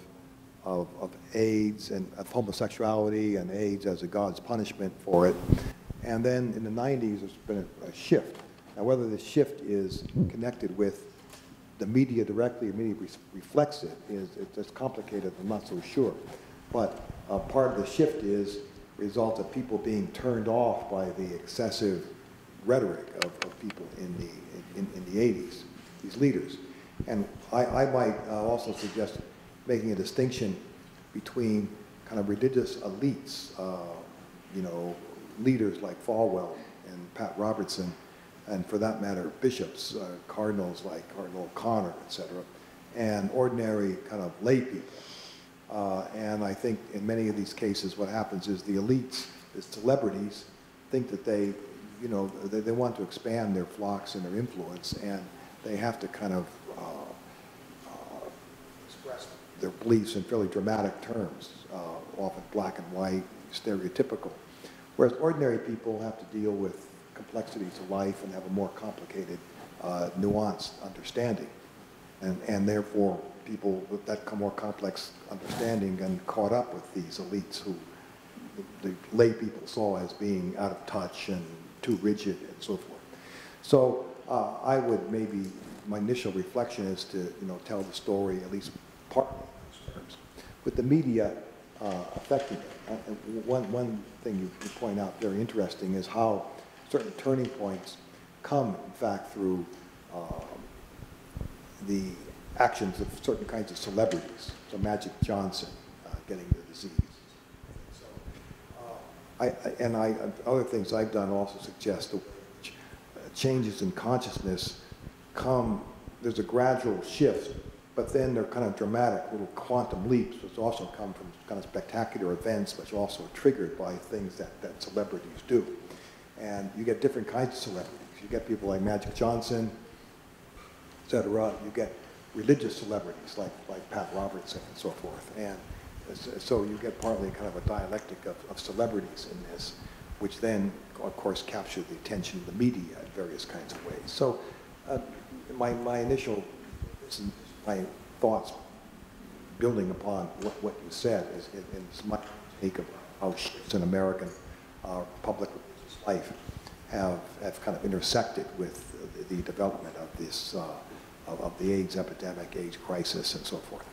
of, of AIDS and of homosexuality and AIDS as a God's punishment for it. And then in the 90s, there's been a, a shift. Now, whether this shift is connected with the media directly or media re- reflects it is it's complicated. I'm not so sure, but uh, part of the shift is result of people being turned off by the excessive rhetoric of, of people in the in, in the 80s, these leaders, and I, I might uh, also suggest making a distinction between kind of religious elites, uh, you know, leaders like Falwell and Pat Robertson, and for that matter, bishops, uh, cardinals like Cardinal O'Connor, et cetera, and ordinary kind of lay people. Uh, And I think in many of these cases, what happens is the elites, the celebrities, think that they, you know, they, they want to expand their flocks and their influence, and they have to kind of their beliefs in fairly dramatic terms, uh, often black and white, stereotypical. Whereas ordinary people have to deal with complexities of life and have a more complicated, uh, nuanced understanding. And, and therefore, people with that more complex understanding and caught up with these elites who the, the lay people saw as being out of touch and too rigid and so forth. So uh, I would maybe, my initial reflection is to, you know, tell the story at least those terms. With the media uh, affecting it, uh, one, one thing you, point out very interesting is how certain turning points come, in fact, through um, the actions of certain kinds of celebrities. So Magic Johnson uh, getting the disease. So, uh, I, and I, other things I've done also suggest that uh, changes in consciousness come, there's a gradual shift, but then they're kind of dramatic little quantum leaps, which also come from kind of spectacular events, which also triggered by things that, that celebrities do. And you get different kinds of celebrities. You get people like Magic Johnson, et cetera. You get religious celebrities like, like Pat Robertson and so forth. And so you get partly kind of a dialectic of, of celebrities in this, which then, of course, capture the attention of the media in various kinds of ways. So uh, my, my initial, my thoughts building upon what, what you said is, is is my take of how shifts in American uh, public life have, have kind of intersected with the, the development of this, uh, of, of the AIDS epidemic, AIDS crisis, and so forth.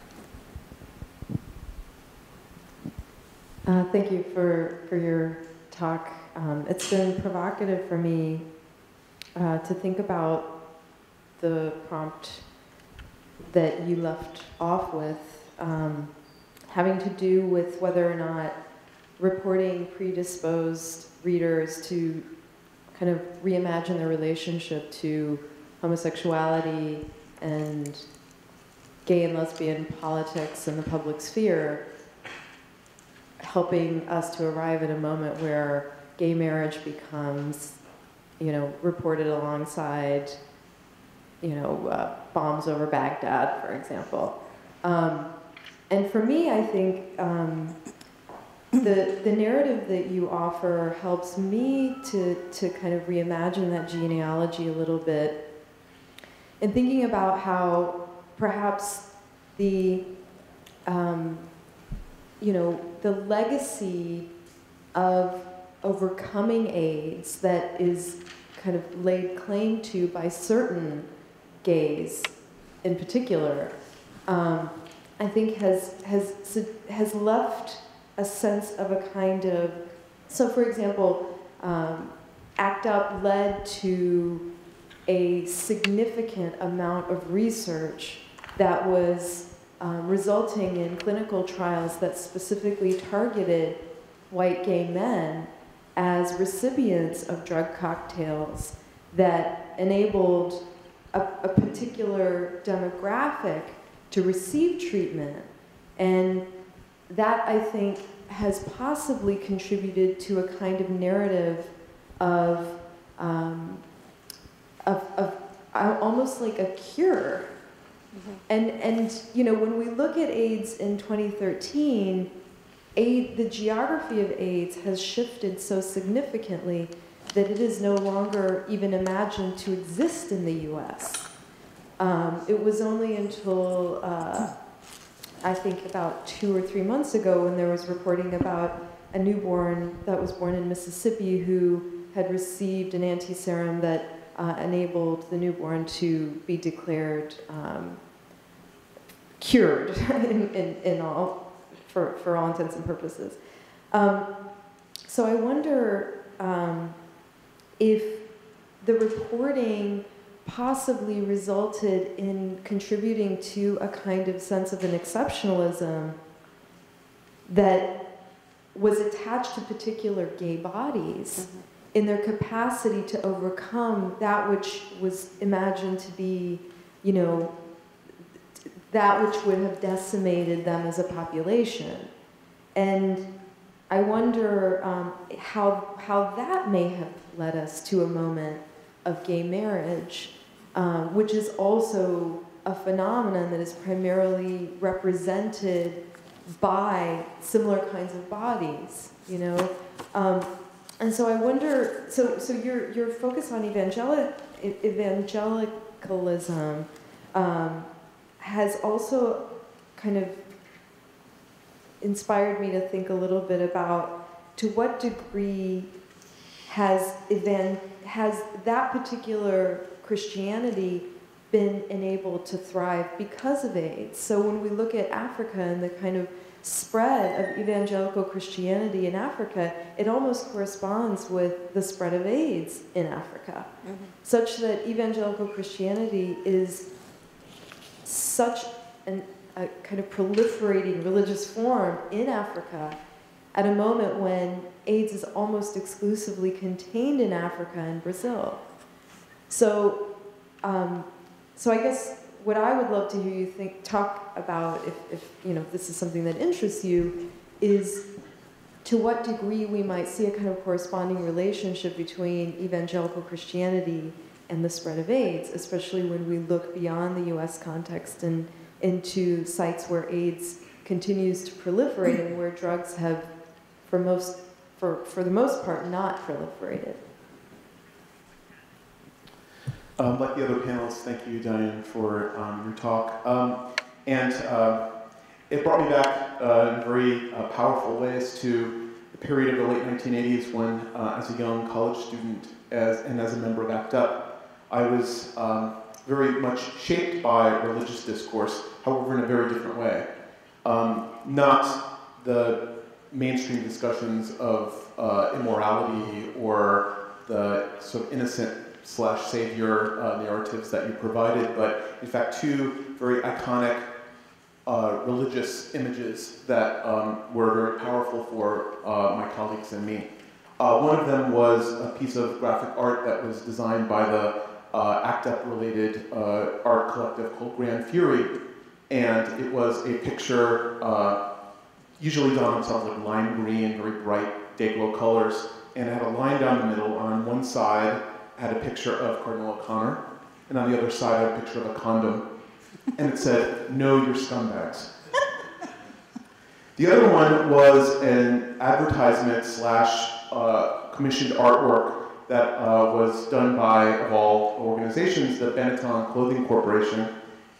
Uh, thank you for, for your talk. Um, it's been provocative for me uh, to think about the prompt that you left off with, um, having to do with whether or not reporting predisposed readers to kind of reimagine their relationship to homosexuality and gay and lesbian politics in the public sphere helping us to arrive at a moment where gay marriage becomes, you know, reported alongside, you know, uh, bombs over Baghdad, for example. Um, and for me, I think um, the the narrative that you offer helps me to to kind of reimagine that genealogy a little bit, and thinking about how perhaps the um, you know, the legacy of overcoming AIDS that is kind of laid claim to by certain gays in particular, um, I think has, has, has left a sense of a kind of, so for example, um, ACT UP led to a significant amount of research that was um, resulting in clinical trials that specifically targeted white gay men as recipients of drug cocktails that enabled a, a particular demographic to receive treatment. And that, I think, has possibly contributed to a kind of narrative of, um, of, of uh, almost like a cure and, and, you know, when we look at AIDS in 2013, AIDS, the geography of AIDS has shifted so significantly that it is no longer even imagined to exist in the US. Um, it was only until, uh, I think about two or three months ago when there was reporting about a newborn that was born in Mississippi who had received an anti-serum that uh, enabled the newborn to be declared um, cured [laughs] in, in, in, all, for, for all intents and purposes. Um, so I wonder um, if the reporting possibly resulted in contributing to a kind of sense of an exceptionalism that was attached to particular gay bodies mm-hmm. in their capacity to overcome that which was imagined to be, you know, that which would have decimated them as a population. And I wonder um, how, how that may have led us to a moment of gay marriage, um, which is also a phenomenon that is primarily represented by similar kinds of bodies, you know. Um, and so I wonder, so, so your, your focus on evangelic, evangelicalism um, has also kind of inspired me to think a little bit about to what degree has event has that particular Christianity been enabled to thrive because of AIDS. So when we look at Africa and the kind of spread of evangelical Christianity in Africa, it almost corresponds with the spread of AIDS in Africa, mm-hmm. such that evangelical Christianity is such an, a kind of proliferating religious form in Africa at a moment when AIDS is almost exclusively contained in Africa and Brazil. So, um, so I guess what I would love to hear you think, talk about, if, if you know, this is something that interests you, is to what degree we might see a kind of corresponding relationship between evangelical Christianity and the spread of AIDS, especially when we look beyond the U.S. context and into sites where AIDS continues to proliferate and where drugs have, for most, for, for the most part, not proliferated. Um, like the other panelists, thank you, Diane, for um, your talk. Um, and uh, it brought me back uh, in very uh, powerful ways to the period of the late 1980s when, uh, as a young college student as, and as a member of ACT UP, I was um, very much shaped by religious discourse, however, in a very different way. Um, not the mainstream discussions of uh, immorality or the sort of innocent slash savior uh, narratives that you provided, but in fact, two very iconic uh, religious images that um, were very powerful for uh, my colleagues and me. Uh, one of them was a piece of graphic art that was designed by the uh, ACT UP related uh, art collective called Gran Fury, and it was a picture usually done on something like lime green, very bright day glow colors, and had a line down the middle on one side had a picture of Cardinal O'Connor, and on the other side, had a picture of a condom, and it said, Know your scumbags. [laughs] the other one was an advertisement slash uh, commissioned artwork that uh, was done by, of all organizations, the Benetton Clothing Corporation,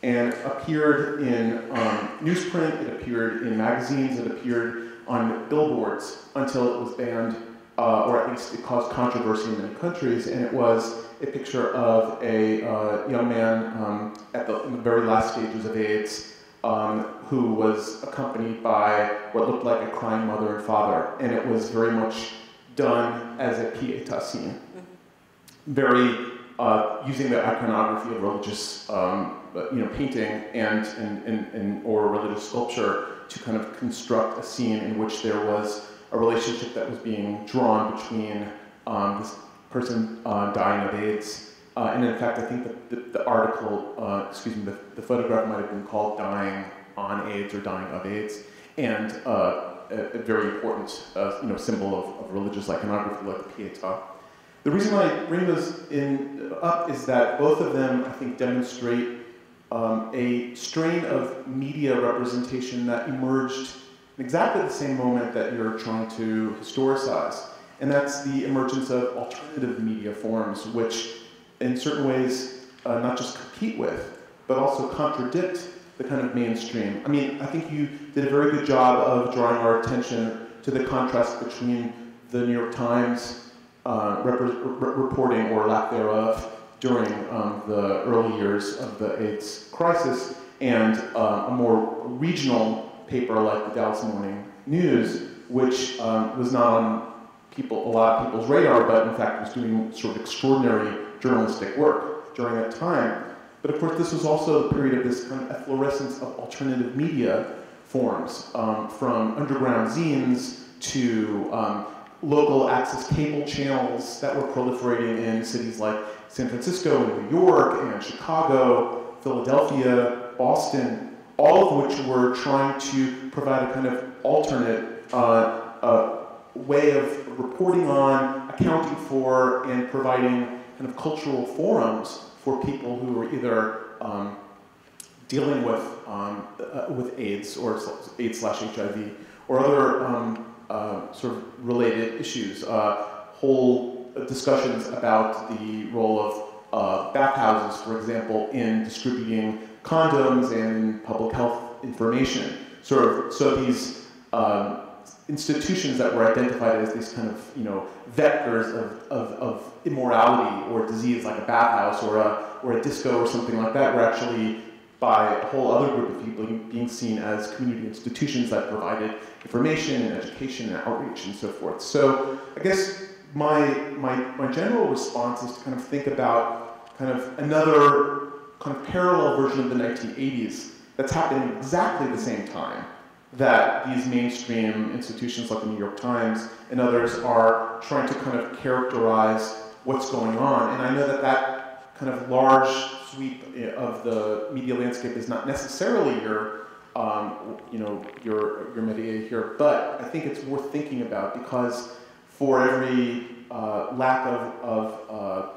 and appeared in um, newsprint, it appeared in magazines, it appeared on billboards until it was banned uh, or at least it caused controversy in many countries, and it was a picture of a uh, young man um, at the, very last stages of AIDS um, who was accompanied by what looked like a crying mother and father, and it was very much done as a. Mm-hmm. Very uh, using the iconography of religious um, you know, painting and, and, and, and, or religious sculpture to kind of construct a scene in which there was a relationship that was being drawn between um, this person uh, dying of AIDS. Uh, and in fact, I think the, the, the article, uh, excuse me, the, the, photograph might have been called Dying on AIDS or Dying of AIDS. And uh, a, very important uh, you know, symbol of, of, religious iconography like the Pietà. The reason why I bring those in, up is that both of them, I think, demonstrate um, a strain of media representation that emerged exactly the same moment that you're trying to historicize. And that's the emergence of alternative media forms, which in certain ways uh, not just compete with, but also contradict the kind of mainstream. I mean, I think you did a very good job of drawing our attention to the contrast between the New York Times uh, rep- reporting or lack thereof during um, the early years of the AIDS crisis and uh, a more regional paper like the Dallas Morning News, which um, was not on people, a lot of people's radar, but in fact was doing sort of extraordinary journalistic work during that time. But of course, this was also the period of this kind of efflorescence of alternative media forms, um, from underground zines to um, local access cable channels that were proliferating in cities like San Francisco and New York and Chicago, Philadelphia, Boston, all of which were trying to provide a kind of alternate uh, uh, way of reporting on, accounting for, and providing kind of cultural forums for people who were either um, dealing with, um, uh, with AIDS or AIDS slash HIV or other um, uh, sort of related issues. Uh, whole discussions about the role of uh, bathhouses, for example, in distributing condoms and public health information. Sort of, so these um, institutions that were identified as these kind of, you know, vectors of, of, of immorality or disease, like a bathhouse or a, or a disco or something like that, were actually by a whole other group of people being seen as community institutions that provided information and education and outreach and so forth. So I guess my, my, my general response is to kind of think about kind of another kind of parallel version of the 1980s that's happening exactly the same time that these mainstream institutions like the New York Times and others are trying to kind of characterize what's going on. And I know that that kind of large sweep of the media landscape is not necessarily your, um, you know, your, your media here, but I think it's worth thinking about because for every uh, lack of, of uh,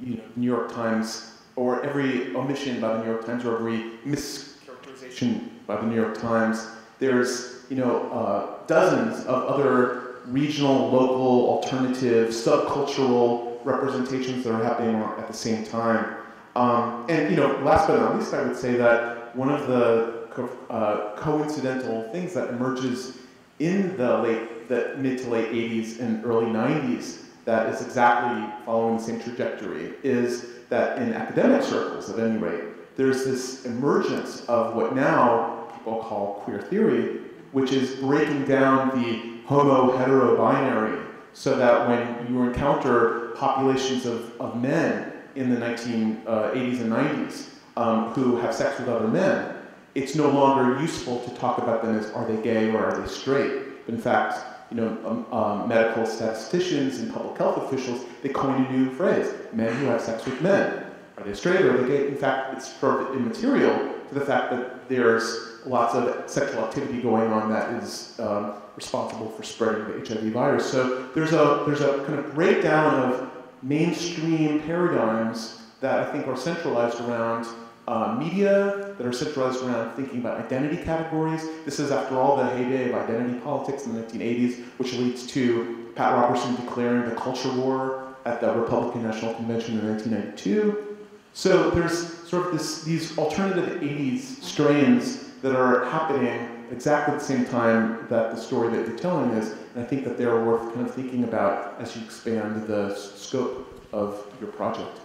you know, New York Times or every omission by the New York Times or every mischaracterization by the New York Times, there's you know uh, dozens of other regional, local, alternative, subcultural representations that are happening at the same time. Um, and you know, last but not least, I would say that one of the co uh, coincidental things that emerges in the late, the mid to late 80s and early 90s that is exactly following the same trajectory is that in academic circles, at any rate, there's this emergence of what now people call queer theory, which is breaking down the homo hetero binary so that when you encounter populations of, of men in the 1980s uh, and 90s um, who have sex with other men, it's no longer useful to talk about them as are they gay or are they straight. In fact, you know, um, um, medical statisticians and public health officials, they coin a new phrase, men who have sex with men. Are they straight or are they gay? In fact, it's sort of immaterial to the fact that there's lots of sexual activity going on that is um, responsible for spreading the HIV virus. So there's a, there's a kind of breakdown of mainstream paradigms that I think are centralized around uh, media that are centralized around thinking about identity categories. This is, after all, the heyday of identity politics in the 1980s, which leads to Pat Robertson declaring the culture war at the Republican National Convention in 1992. So there's sort of this, these alternative 80s strains that are happening exactly at the same time that the story that you're telling is, and I think that they're worth kind of thinking about as you expand the scope of your project.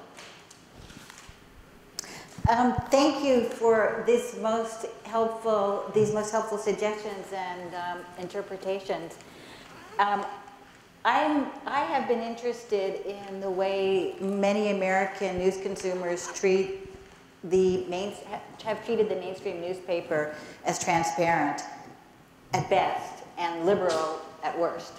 Um, thank you for this most helpful, these most helpful suggestions and um, interpretations. Um, I'm, I have been interested in the way many American news consumers treat the main, have treated the mainstream newspaper as transparent at best and liberal at worst.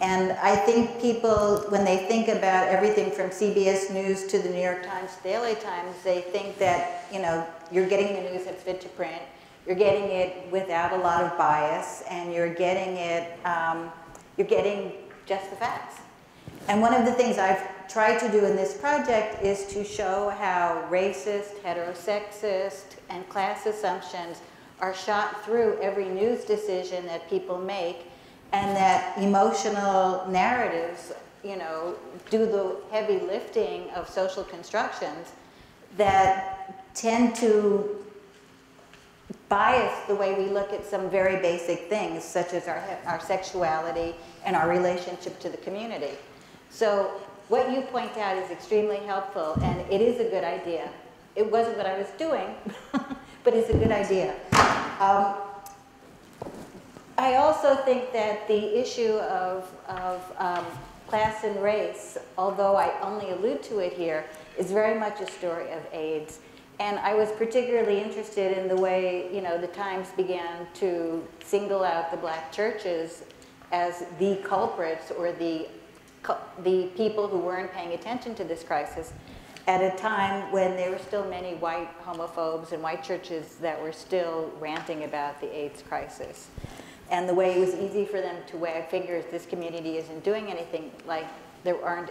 And I think people, when they think about everything from CBS News to the New York Times, Daily Times, they think that, you know, you're getting the news that's fit to print, you're getting it without a lot of bias, and you're getting it, um, you're getting just the facts. And one of the things I've tried to do in this project is to show how racist, heterosexist, and class assumptions are shot through every news decision that people make and that emotional narratives, you know, do the heavy lifting of social constructions that tend to bias the way we look at some very basic things, such as our, our sexuality and our relationship to the community. So what you point out is extremely helpful, and it is a good idea. It wasn't what I was doing, [laughs] but it's a good idea. Um, I also think that the issue of, of um, class and race, although I only allude to it here, is very much a story of AIDS. And I was particularly interested in the way, you know, the Times began to single out the black churches as the culprits or the, the people who weren't paying attention to this crisis. at a time when there were still many white homophobes and white churches that were still ranting about the AIDS crisis. And the way it was easy for them to wag fingers, this community isn't doing anything, like there aren't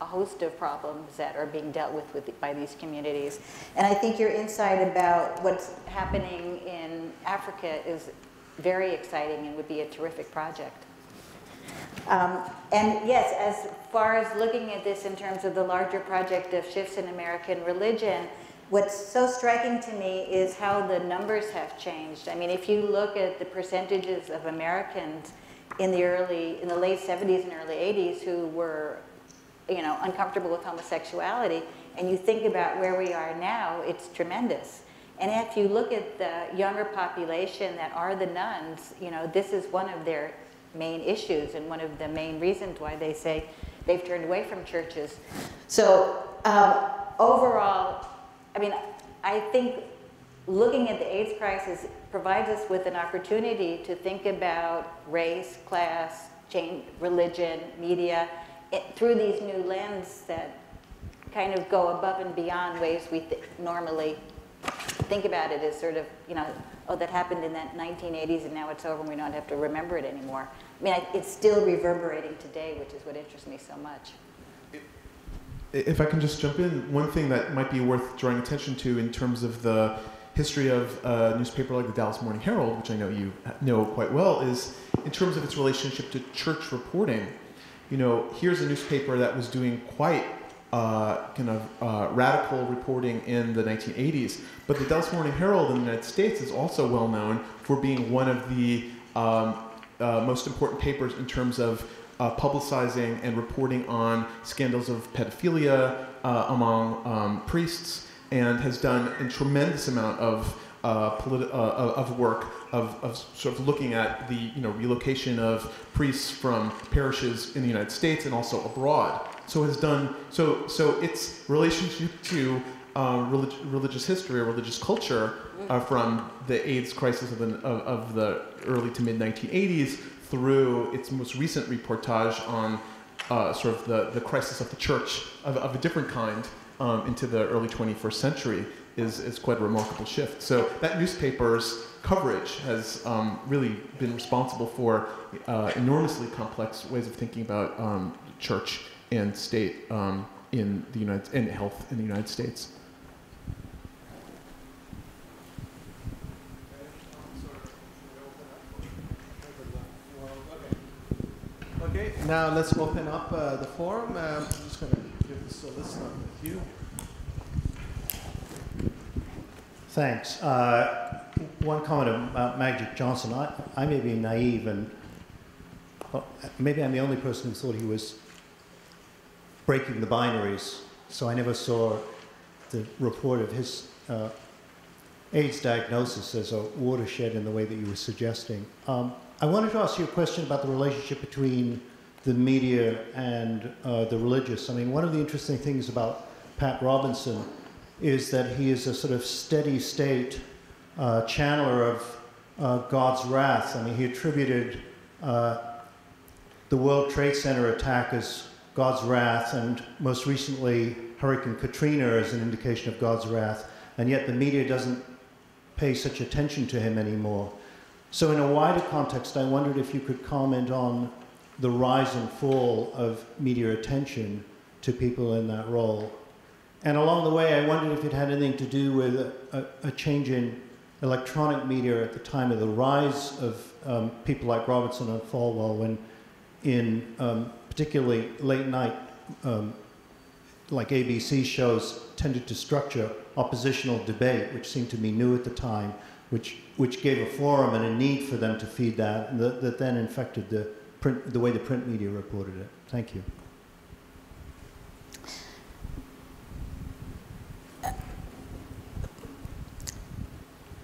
a host of problems that are being dealt with, with by these communities. And I think your insight about what's happening in Africa is very exciting and would be a terrific project. Um, and yes, as far as looking at this in terms of the larger project of shifts in American religion, what's so striking to me is how the numbers have changed. I mean, if you look at the percentages of Americans in the early, in the late 70s and early 80s who were, you know, uncomfortable with homosexuality, and you think about where we are now, it's tremendous. And if you look at the younger population that are the nones, you know, this is one of their main issues and one of the main reasons why they say they've turned away from churches. So um, overall, I mean, I think looking at the AIDS crisis provides us with an opportunity to think about race, class, change, religion, media, it, through these new lenses that kind of go above and beyond ways we normally think about it as sort of, you know, oh, that happened in that 1980s and now it's over and we don't have to remember it anymore. I mean, it's still reverberating today, which is what interests me so much. If I can just jump in, one thing that might be worth drawing attention to in terms of the history of a newspaper like the Dallas Morning Herald, which I know you know quite well, is in terms of its relationship to church reporting. You know, here's a newspaper that was doing quite uh, kind of uh, radical reporting in the 1980s. But the Dallas Morning Herald in the United States is also well known for being one of the um, uh, most important papers in terms of uh, publicizing and reporting on scandals of pedophilia uh, among um, priests, and has done a tremendous amount of politi- of work of, of, sort of looking at the you know relocation of priests from parishes in the United States and also abroad. So has done so. So its relationship to uh, relig- religious history or religious culture uh, from the AIDS crisis of the, of, of the early to mid 1980s through its most recent reportage on uh, sort of the, the crisis of the church of, of a different kind um, into the early 21st century is, is quite a remarkable shift. So that newspaper's coverage has um, really been responsible for uh, enormously complex ways of thinking about um, church and state um, in the United and health in the United States. Okay, now let's open up uh, the forum. Uh, I'm just going to give this a listen with you. Thanks. Uh, one comment about Magic Johnson. I, I may be naive, and well, maybe I'm the only person who thought he was breaking the binaries. So I never saw the report of his uh, AIDS diagnosis as a watershed in the way that you were suggesting. Um, I wanted to ask you a question about the relationship between the media and uh, the religious. I mean, one of the interesting things about Pat Robinson is that he is a sort of steady state uh, channeler of uh, God's wrath. I mean, he attributed uh, the World Trade Center attack as God's wrath, and most recently, Hurricane Katrina as an indication of God's wrath, and yet the media doesn't pay such attention to him anymore. So, in a wider context, I wondered if you could comment on the rise and fall of media attention to people in that role. And along the way, I wondered if it had anything to do with a, a, a change in electronic media at the time of the rise of um, people like Robertson and Falwell, when in um, particularly late night, um, like ABC shows, tended to structure oppositional debate, which seemed to be new at the time, which, which gave a forum and a need for them to feed that, that, that then infected the, print, the way the print media reported it. Thank you.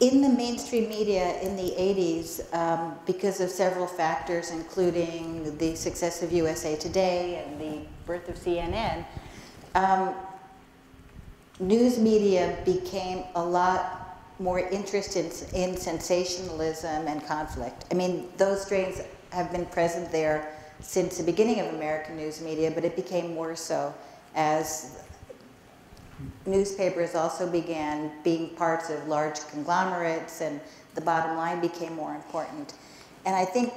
In the mainstream media in the 80s, um, because of several factors, including the success of USA Today and the birth of CNN, um, news media became a lot more interested in, in sensationalism and conflict. I mean, those strains have been present there since the beginning of American news media, but it became more so as newspapers also began being parts of large conglomerates and the bottom line became more important. And I think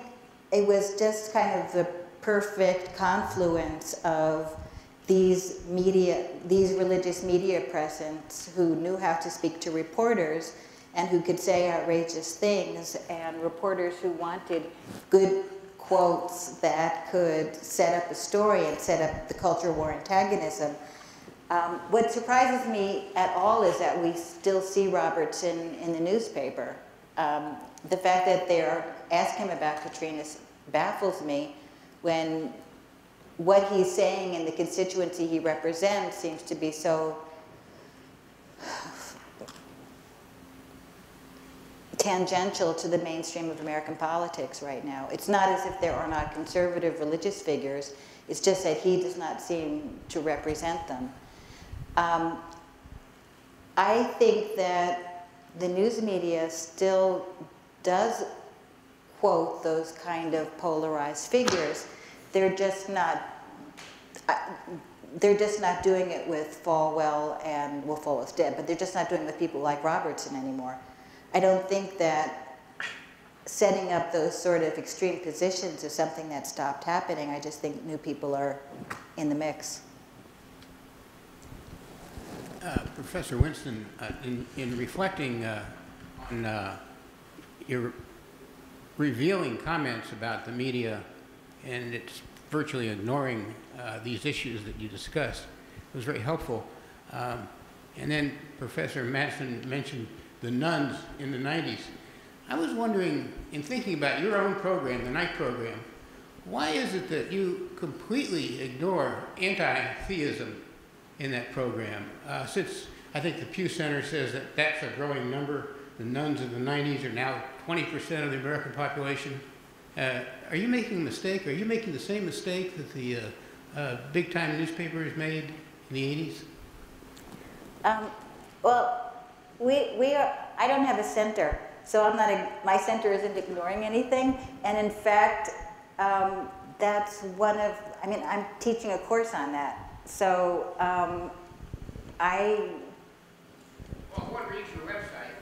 it was just kind of the perfect confluence of these media, these religious media presence who knew how to speak to reporters and who could say outrageous things, and reporters who wanted good quotes that could set up a story and set up the culture war antagonism. Um, what surprises me at all is that we still see Robertson in the newspaper. Um, the fact that they are asking him about Katrina baffles me when what he's saying and the constituency he represents seems to be so tangential to the mainstream of American politics right now. It's not as if there are not conservative religious figures, it's just that he does not seem to represent them. Um, I think that the news media still does quote those kind of polarized figures. They're just not, they're just not doing it with Falwell and, well, Falwell's dead, but they're just not doing it with people like Robertson anymore. I don't think that setting up those sort of extreme positions is something that stopped happening. I just think new people are in the mix. Uh, Professor Winston, uh, in, in reflecting uh, on uh, your revealing comments about the media and its virtually ignoring uh, these issues that you discussed, it was very helpful. Um, and then Professor Madsen mentioned the nones in the 90s. I was wondering, in thinking about your own program, the Knight program, why is it that you completely ignore anti-theism in that program. Uh, since I think the Pew Center says that that's a growing number, the nones of the 90s are now 20% of the American population. Uh, are you making a mistake? Are you making the same mistake that the uh, uh big time newspapers made in the 80s? Um, well, we, we are, I don't have a center, so I'm not, a, my center isn't ignoring anything. And in fact, um, that's one of, I mean, I'm teaching a course on that. So um, I. Well, one reads your website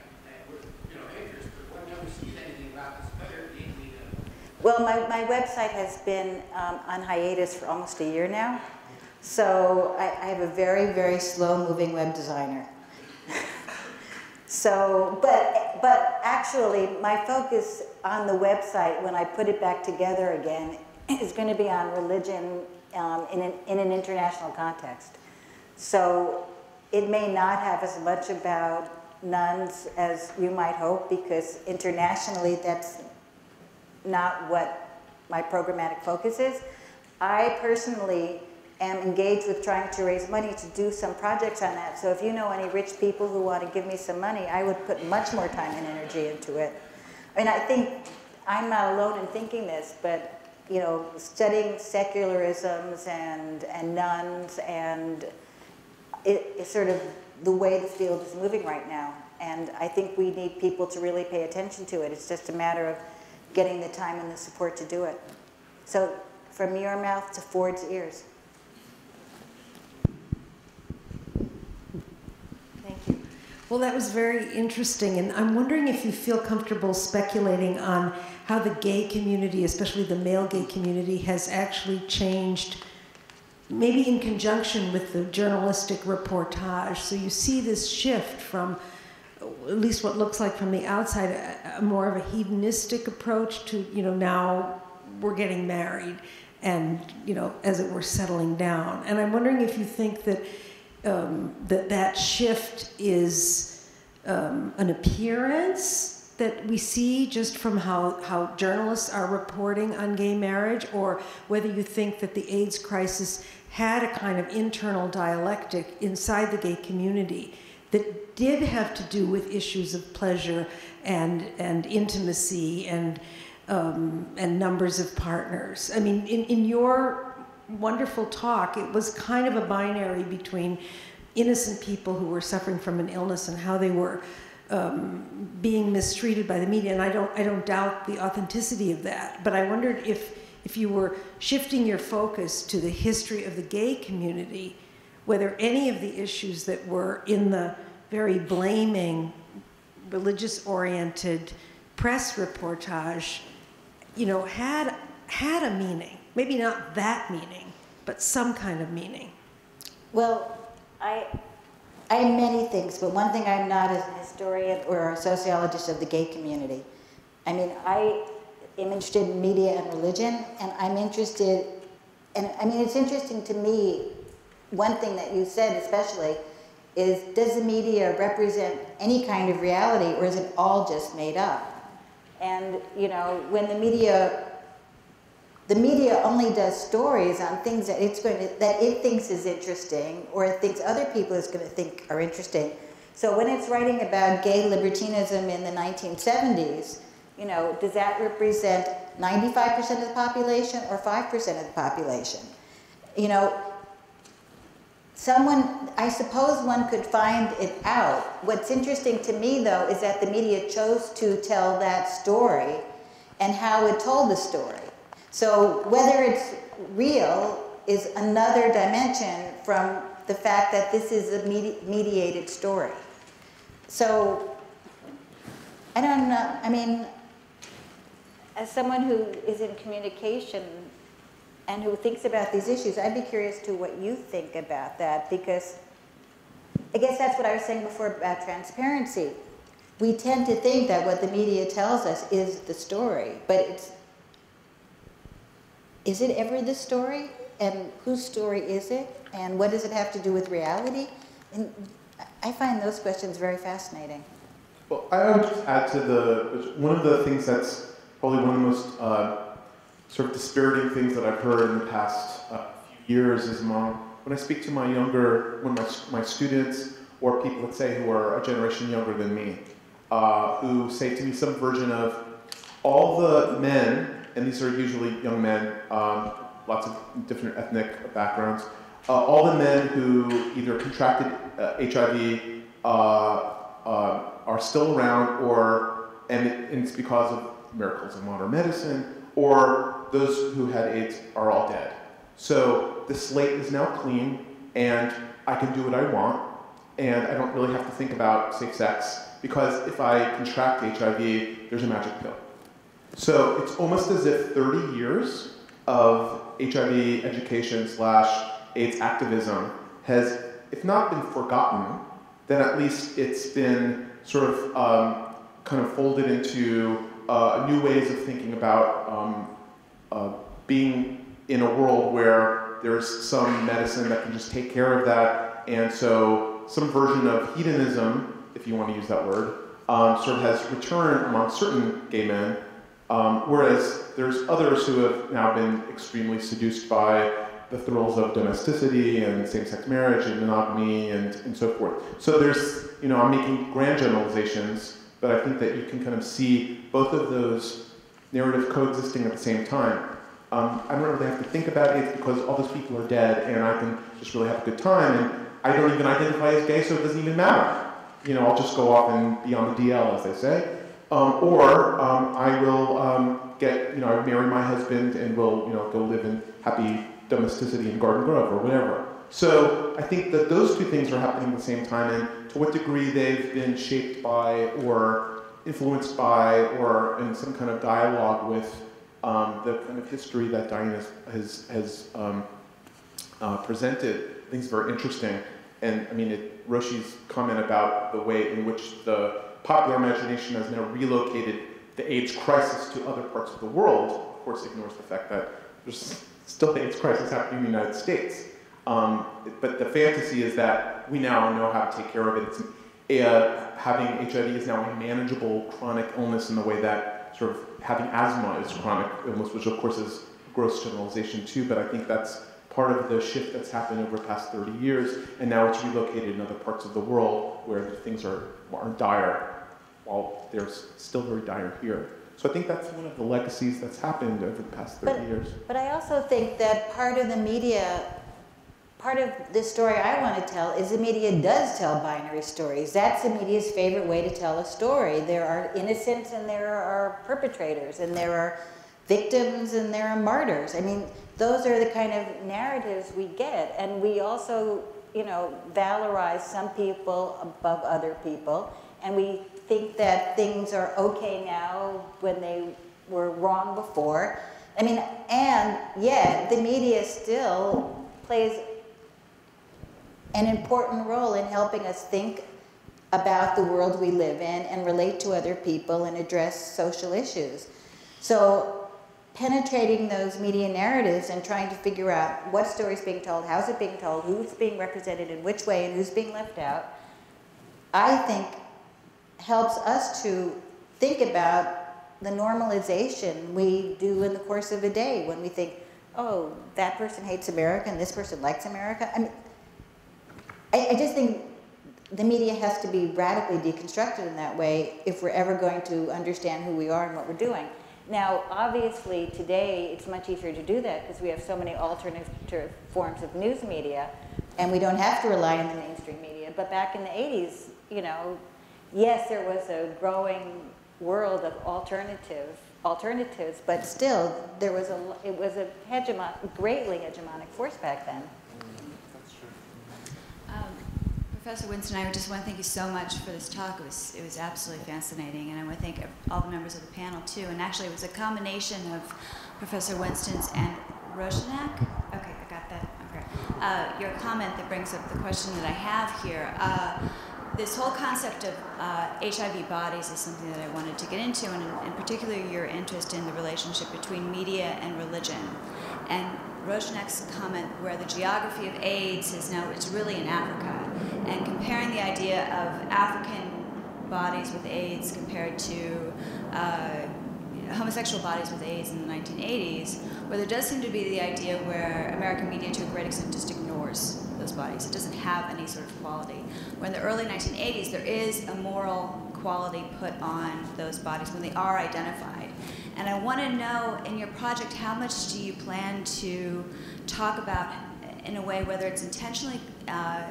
with you know interest, but one never sees anything about this other deeply. Well, my, my website has been um, on hiatus for almost a year now. So I, I have a very, very slow moving web designer. [laughs] so, but, but actually, my focus on the website when I put it back together again is going to be on religion um, in, an, in an international context. So it may not have as much about nones as you might hope because internationally that's not what my programmatic focus is. I personally am engaged with trying to raise money to do some projects on that. So if you know any rich people who want to give me some money, I would put much more time and energy into it. I mean, I think I'm not alone in thinking this, but you know, studying secularisms and, and nones and it, it's sort of the way the field is moving right now. And I think we need people to really pay attention to it. It's just a matter of getting the time and the support to do it. So from your mouth to Ford's ears. Thank you. Well, that was very interesting. And I'm wondering if you feel comfortable speculating on how the gay community, especially the male gay community, has actually changed, maybe in conjunction with the journalistic reportage. So you see this shift from, at least what looks like from the outside, a, a more of a hedonistic approach to, you know, now we're getting married and, you know, as it were, settling down. And I'm wondering if you think that um, that, that shift is um, an appearance that we see just from how, how journalists are reporting on gay marriage, or whether you think that the AIDS crisis had a kind of internal dialectic inside the gay community that did have to do with issues of pleasure and, and intimacy and, um, and numbers of partners. I mean, in, in your wonderful talk, it was kind of a binary between innocent people who were suffering from an illness and how they were um, being mistreated by the media, and I don't, I don't doubt the authenticity of that. But I wondered if, if you were shifting your focus to the history of the gay community, whether any of the issues that were in the very blaming, religious oriented press reportage, you know, had, had a meaning. Maybe not that meaning, but some kind of meaning. Well, I, I am many things, but one thing I'm not is an historian or a sociologist of the gay community. I mean, I am interested in media and religion, and I'm interested, and I mean, it's interesting to me, one thing that you said especially, is does the media represent any kind of reality, or is it all just made up? And, you know, when the media the media only does stories on things that it's going to, that it thinks is interesting or it thinks other people is going to think are interesting. So when it's writing about gay libertinism in the 1970s, you know, does that represent 95% of the population or 5% of the population? You know, someone, I suppose one could find it out. What's interesting to me, though, is that the media chose to tell that story and how it told the story. So whether it's real is another dimension from the fact that this is a medi mediated story. So I don't know, I mean, as someone who is in communication and who thinks about these issues, I'd be curious to what you think about that because I guess that's what I was saying before about transparency. We tend to think that what the media tells us is the story, but it's is it ever the story? And whose story is it? And what does it have to do with reality? And I find those questions very fascinating. Well, I would just add to the one of the things that's probably one of the most uh, sort of dispiriting things that I've heard in the past uh, few years is among when I speak to my younger, when my, my students or people, let's say, who are a generation younger than me, uh, who say to me some version of all the men and these are usually young men, um, lots of different ethnic backgrounds. Uh, all the men who either contracted uh, HIV uh, uh, are still around, or and, it, and, it's because of miracles of modern medicine, or those who had AIDS are all dead. So the slate is now clean, and I can do what I want, and I don't really have to think about safe sex because if I contract HIV, there's a magic pill. So it's almost as if 30 years of HIV education slash AIDS activism has, if not been forgotten, then at least it's been sort of um, kind of folded into uh, new ways of thinking about um, uh, being in a world where there's some medicine that can just take care of that, and so some version of hedonism, if you want to use that word, um, sort of has returned among certain gay men um, whereas there's others who have now been extremely seduced by the thrills of domesticity and same-sex marriage and monogamy and, and so forth. So there's, you know, I'm making grand generalizations, but I think that you can kind of see both of those narratives coexisting at the same time. Um, I don't really have to think about it because all those people are dead and I can just really have a good time and I don't even identify as gay so it doesn't even matter. You know, I'll just go off and be on the DL as they say. Um, or um, I will um, get, you know, I marry my husband and we'll, you know, go live in happy domesticity in Garden Grove or whatever. So I think that those two things are happening at the same time, and to what degree they've been shaped by or influenced by or in some kind of dialogue with um, the kind of history that Diana has, has, um, uh, presented, I think is very interesting. And I mean, it, Roshi's comment about the way in which the popular imagination has now relocated the AIDS crisis to other parts of the world, of course ignores the fact that there's still the AIDS crisis happening in the United States. Um, but the fantasy is that we now know how to take care of it. It's, uh, having HIV is now a manageable chronic illness in the way that sort of having asthma is chronic illness, which of course is gross generalization too, but I think that's part of the shift that's happened over the past 30 years, and now it's relocated in other parts of the world where things are, are dire while they're still very dire here. So I think that's one of the legacies that's happened over the past 30 but, years. But I also think that part of the media, part of the story I want to tell is the media does tell binary stories. That's the media's favorite way to tell a story. There are innocents and there are perpetrators and there are victims and there are martyrs. I mean, those are the kind of narratives we get. And we also you know, valorize some people above other people, and we think that things are okay now when they were wrong before. I mean, and yet the media still plays an important role in helping us think about the world we live in and relate to other people and address social issues. So penetrating those media narratives and trying to figure out what story is being told, how's it being told, who's being represented in which way, and who's being left out, I think helps us to think about the normalization we do in the course of a day when we think, oh, that person hates America and this person likes America. I mean, I, I just think the media has to be radically deconstructed in that way if we're ever going to understand who we are and what we're doing. Now, obviously, today it's much easier to do that because we have so many alternative forms of news media, and we don't have to rely on the mainstream media. But back in the 80s, you know, yes, there was a growing world of alternative alternatives, but still, there was a it was a hegemon, greatly hegemonic force back then. Professor Winston, I just want to thank you so much for this talk. It was, it was absolutely fascinating, and I want to thank all the members of the panel too. And actually, it was a combination of Professor Winston's and Roshanak. Okay, I got that. Okay. Uh, your comment that brings up the question that I have here. Uh, this whole concept of uh, HIV bodies is something that I wanted to get into, and in, particular, your interest in the relationship between media and religion. And Roshanak's comment where the geography of AIDS is now, it's really in Africa, and comparing the idea of African bodies with AIDS compared to uh, homosexual bodies with AIDS in the 1980s, where there does seem to be the idea where American media to a great extent just ignores those bodies. It doesn't have any sort of quality. Where in the early 1980s, there is a moral quality put on those bodies when they are identified. And I want to know in your project, how much do you plan to talk about in a way, whether it's intentionally uh,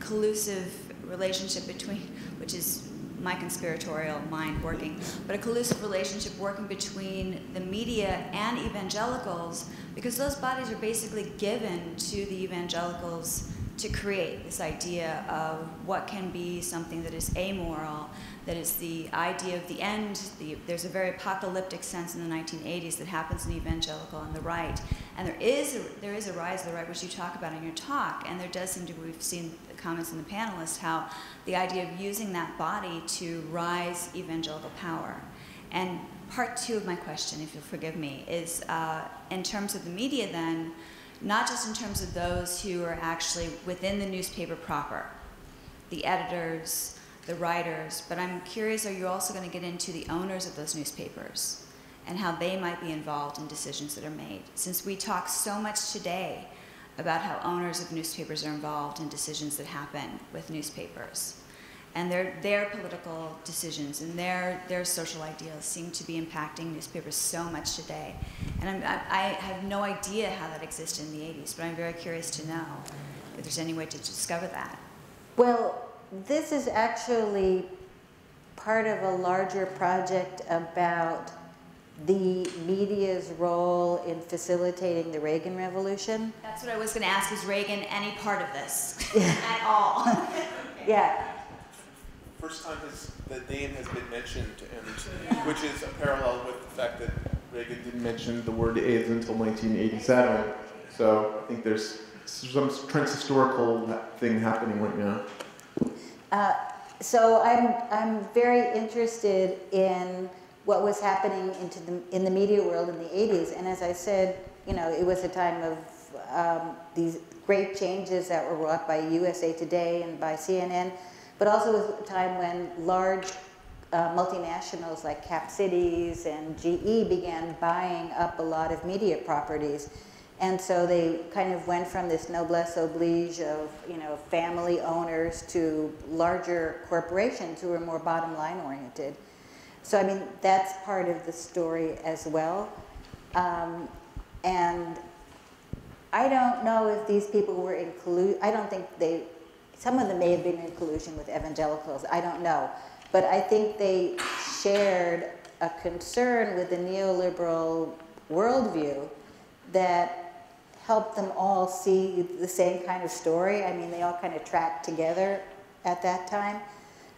collusive relationship between, which is my conspiratorial mind working, but a collusive relationship working between the media and evangelicals, because those bodies are basically given to the evangelicals to create this idea of what can be something that is amoral that is the idea of the end. The, there's a very apocalyptic sense in the 1980s that happens in evangelical on the right. And there is, a, there is a rise of the right, which you talk about in your talk. And there does seem to, we've seen the comments in the panelists, how the idea of using that body to rise evangelical power. And part two of my question, if you'll forgive me, is uh, in terms of the media then, not just in terms of those who are actually within the newspaper proper, the editors, the writers, but I'm curious, are you also going to get into the owners of those newspapers and how they might be involved in decisions that are made? Since we talk so much today about how owners of newspapers are involved in decisions that happen with newspapers. And their, their political decisions and their, their social ideals seem to be impacting newspapers so much today. And I, I have no idea how that existed in the 80s, but I'm very curious to know if there's any way to discover that. Well, this is actually part of a larger project about the media's role in facilitating the Reagan Revolution. That's what I was going to ask. Is Reagan any part of this [laughs] [laughs] at all? [laughs] yeah. First time his, the name has been mentioned, and which is a parallel with the fact that Reagan didn't mention the word AIDS until 1987. So I think there's some transhistorical thing happening right now. Uh, so I'm, I'm very interested in what was happening into the, in the media world in the 80s. And as I said, you know, it was a time of um, these great changes that were wrought by USA Today and by CNN, but also was a time when large uh, multinationals like Cap Cities and GE began buying up a lot of media properties. And so they kind of went from this noblesse oblige of, you know, family owners to larger corporations who were more bottom line oriented. So, I mean, that's part of the story as well. Um, and I don't know if these people were in collusion. I don't think they, some of them may have been in collusion with evangelicals. I don't know. But I think they shared a concern with the neoliberal worldview that helped them all see the same kind of story. I mean, they all kind of tracked together at that time.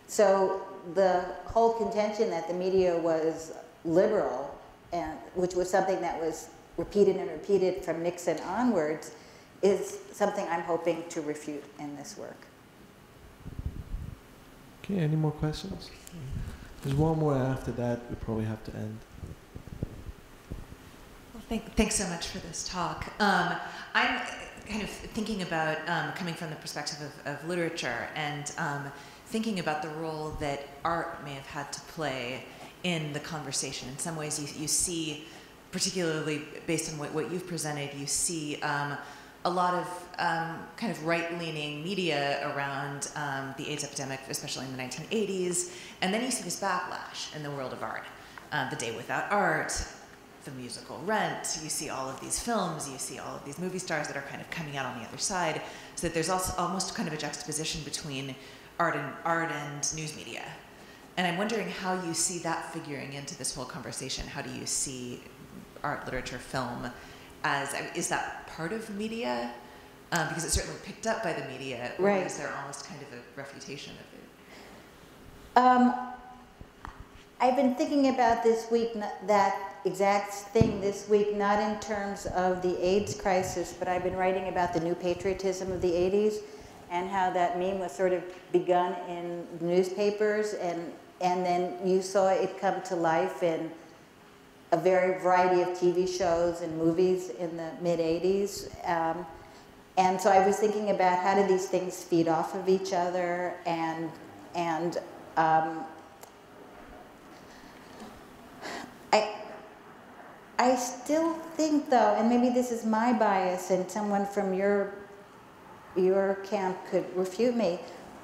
So the whole contention that the media was liberal, and which was something that was repeated and repeated from Nixon onwards, is something I'm hoping to refute in this work. Okay, any more questions? There's one more after that. We probably have to end. Thank, thanks so much for this talk. Um, I'm kind of thinking about um, coming from the perspective of, of literature and um, thinking about the role that art may have had to play in the conversation. In some ways, you, you see, particularly based on what, what you've presented, you see um, a lot of um, kind of right-leaning media around um, the AIDS epidemic, especially in the 1980s, and then you see this backlash in the world of art. Uh, the Day Without Art, the musical Rent, you see all of these films, you see all of these movie stars that are kind of coming out on the other side, so that there's also almost kind of a juxtaposition between art and art and news media. And I'm wondering how you see that figuring into this whole conversation. How do you see art, literature, film as is that part of media? Um, because it's certainly picked up by the media, or right. is there almost kind of a refutation of it? Um, I've been thinking about this week, that exact thing this week, not in terms of the AIDS crisis, but I've been writing about the new patriotism of the 80s and how that meme was sort of begun in newspapers and, and then you saw it come to life in a very variety of TV shows and movies in the mid 80s. Um, and so I was thinking about how do these things feed off of each other and, and um, I, I still think though, and maybe this is my bias and someone from your, your camp could refute me,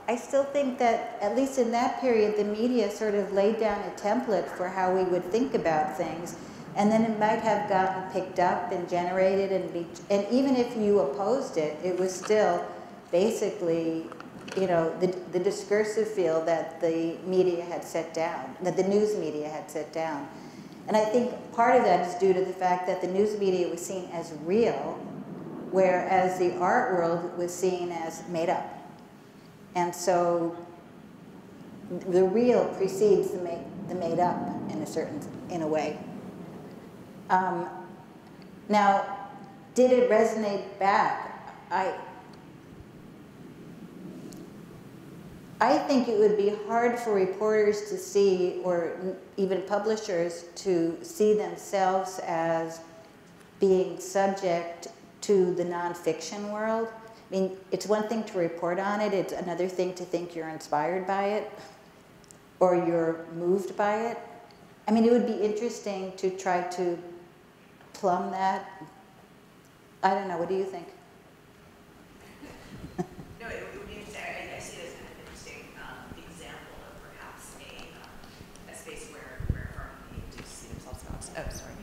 I still think that, at least in that period, the media sort of laid down a template for how we would think about things. And then it might have gotten picked up and generated, and, be, and even if you opposed it, it was still basically, you know, the, the discursive field that the media had set down, that the news media had set down. And I think part of that is due to the fact that the news media was seen as real, whereas the art world was seen as made up. And so the real precedes the made, the made up in a certain, in a way. Um, now, did it resonate back? I, I think it would be hard for reporters to see, or even publishers to see themselves as being subject to the nonfiction world. I mean, it's one thing to report on it, it's another thing to think you're inspired by it or you're moved by it. I mean, it would be interesting to try to plumb that. I don't know, what do you think? no, it, would be interesting. I, I see it as kind of an interesting um, example of perhaps a, um, a space where, where firms need to see themselves Oh, sorry.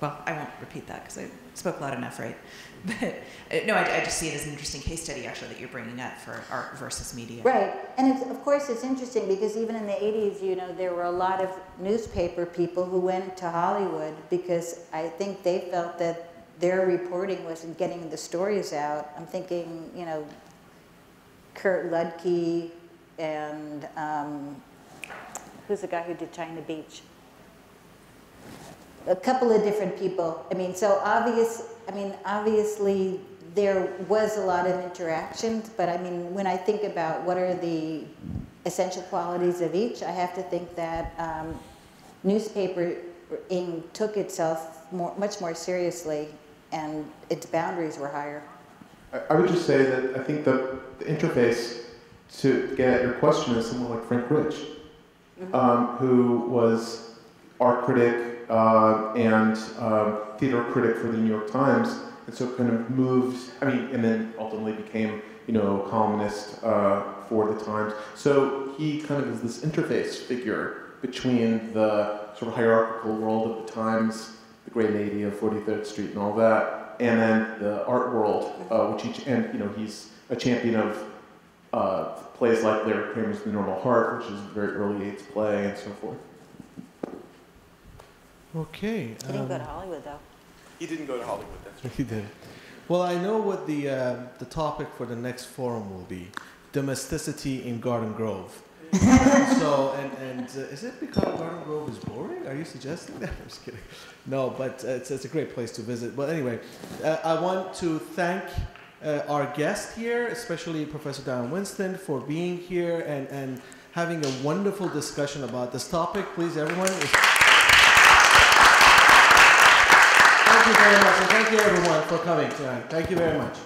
Well, I won't repeat that because I spoke loud enough, right? [laughs] But uh, no, I, I, just see it as an interesting case study, actually, that you're bringing up for art versus media. Right, and of course it's interesting because even in the 80s, you know, there were a lot of newspaper people who went to Hollywood because I think they felt that their reporting wasn't getting the stories out. I'm thinking, you know, Kurt Luedtke and um, who's the guy who did China Beach? A couple of different people. I mean, so obvious I mean, obviously there was a lot of interactions, but I mean, when I think about what are the essential qualities of each, I have to think that um, newspapering took itself more, much more seriously and its boundaries were higher. I, would just say that I think the, the, interface to get at your question is someone like Frank Rich, mm-hmm. um, who was art critic, uh, and uh, theater critic for the New York Times, and so kind of moved. I mean, and then ultimately became you know columnist uh, for the Times. So he kind of is this interface figure between the sort of hierarchical world of the Times, the Gray Lady of 43rd Street, and all that, and then the art world, uh, which he and you know he's a champion of. Uh, plays like Larry Kramer's The Normal Heart, which is a very early AIDS play, and so forth. Okay. He didn't go to um, Hollywood, though. He didn't go to Hollywood, that's right. [laughs] He did. Well, I know what the, uh, the topic for the next forum will be domesticity in Garden Grove. [laughs] so, and, and uh, is it because Garden Grove is boring? Are you suggesting that? I'm just kidding. No, but uh, it's, it's a great place to visit. But anyway, uh, I want to thank uh, our guest here, especially Professor Diane Winston, for being here and, and having a wonderful discussion about this topic. Please, everyone. Thank you very much, and thank you everyone for coming tonight. Thank you very much.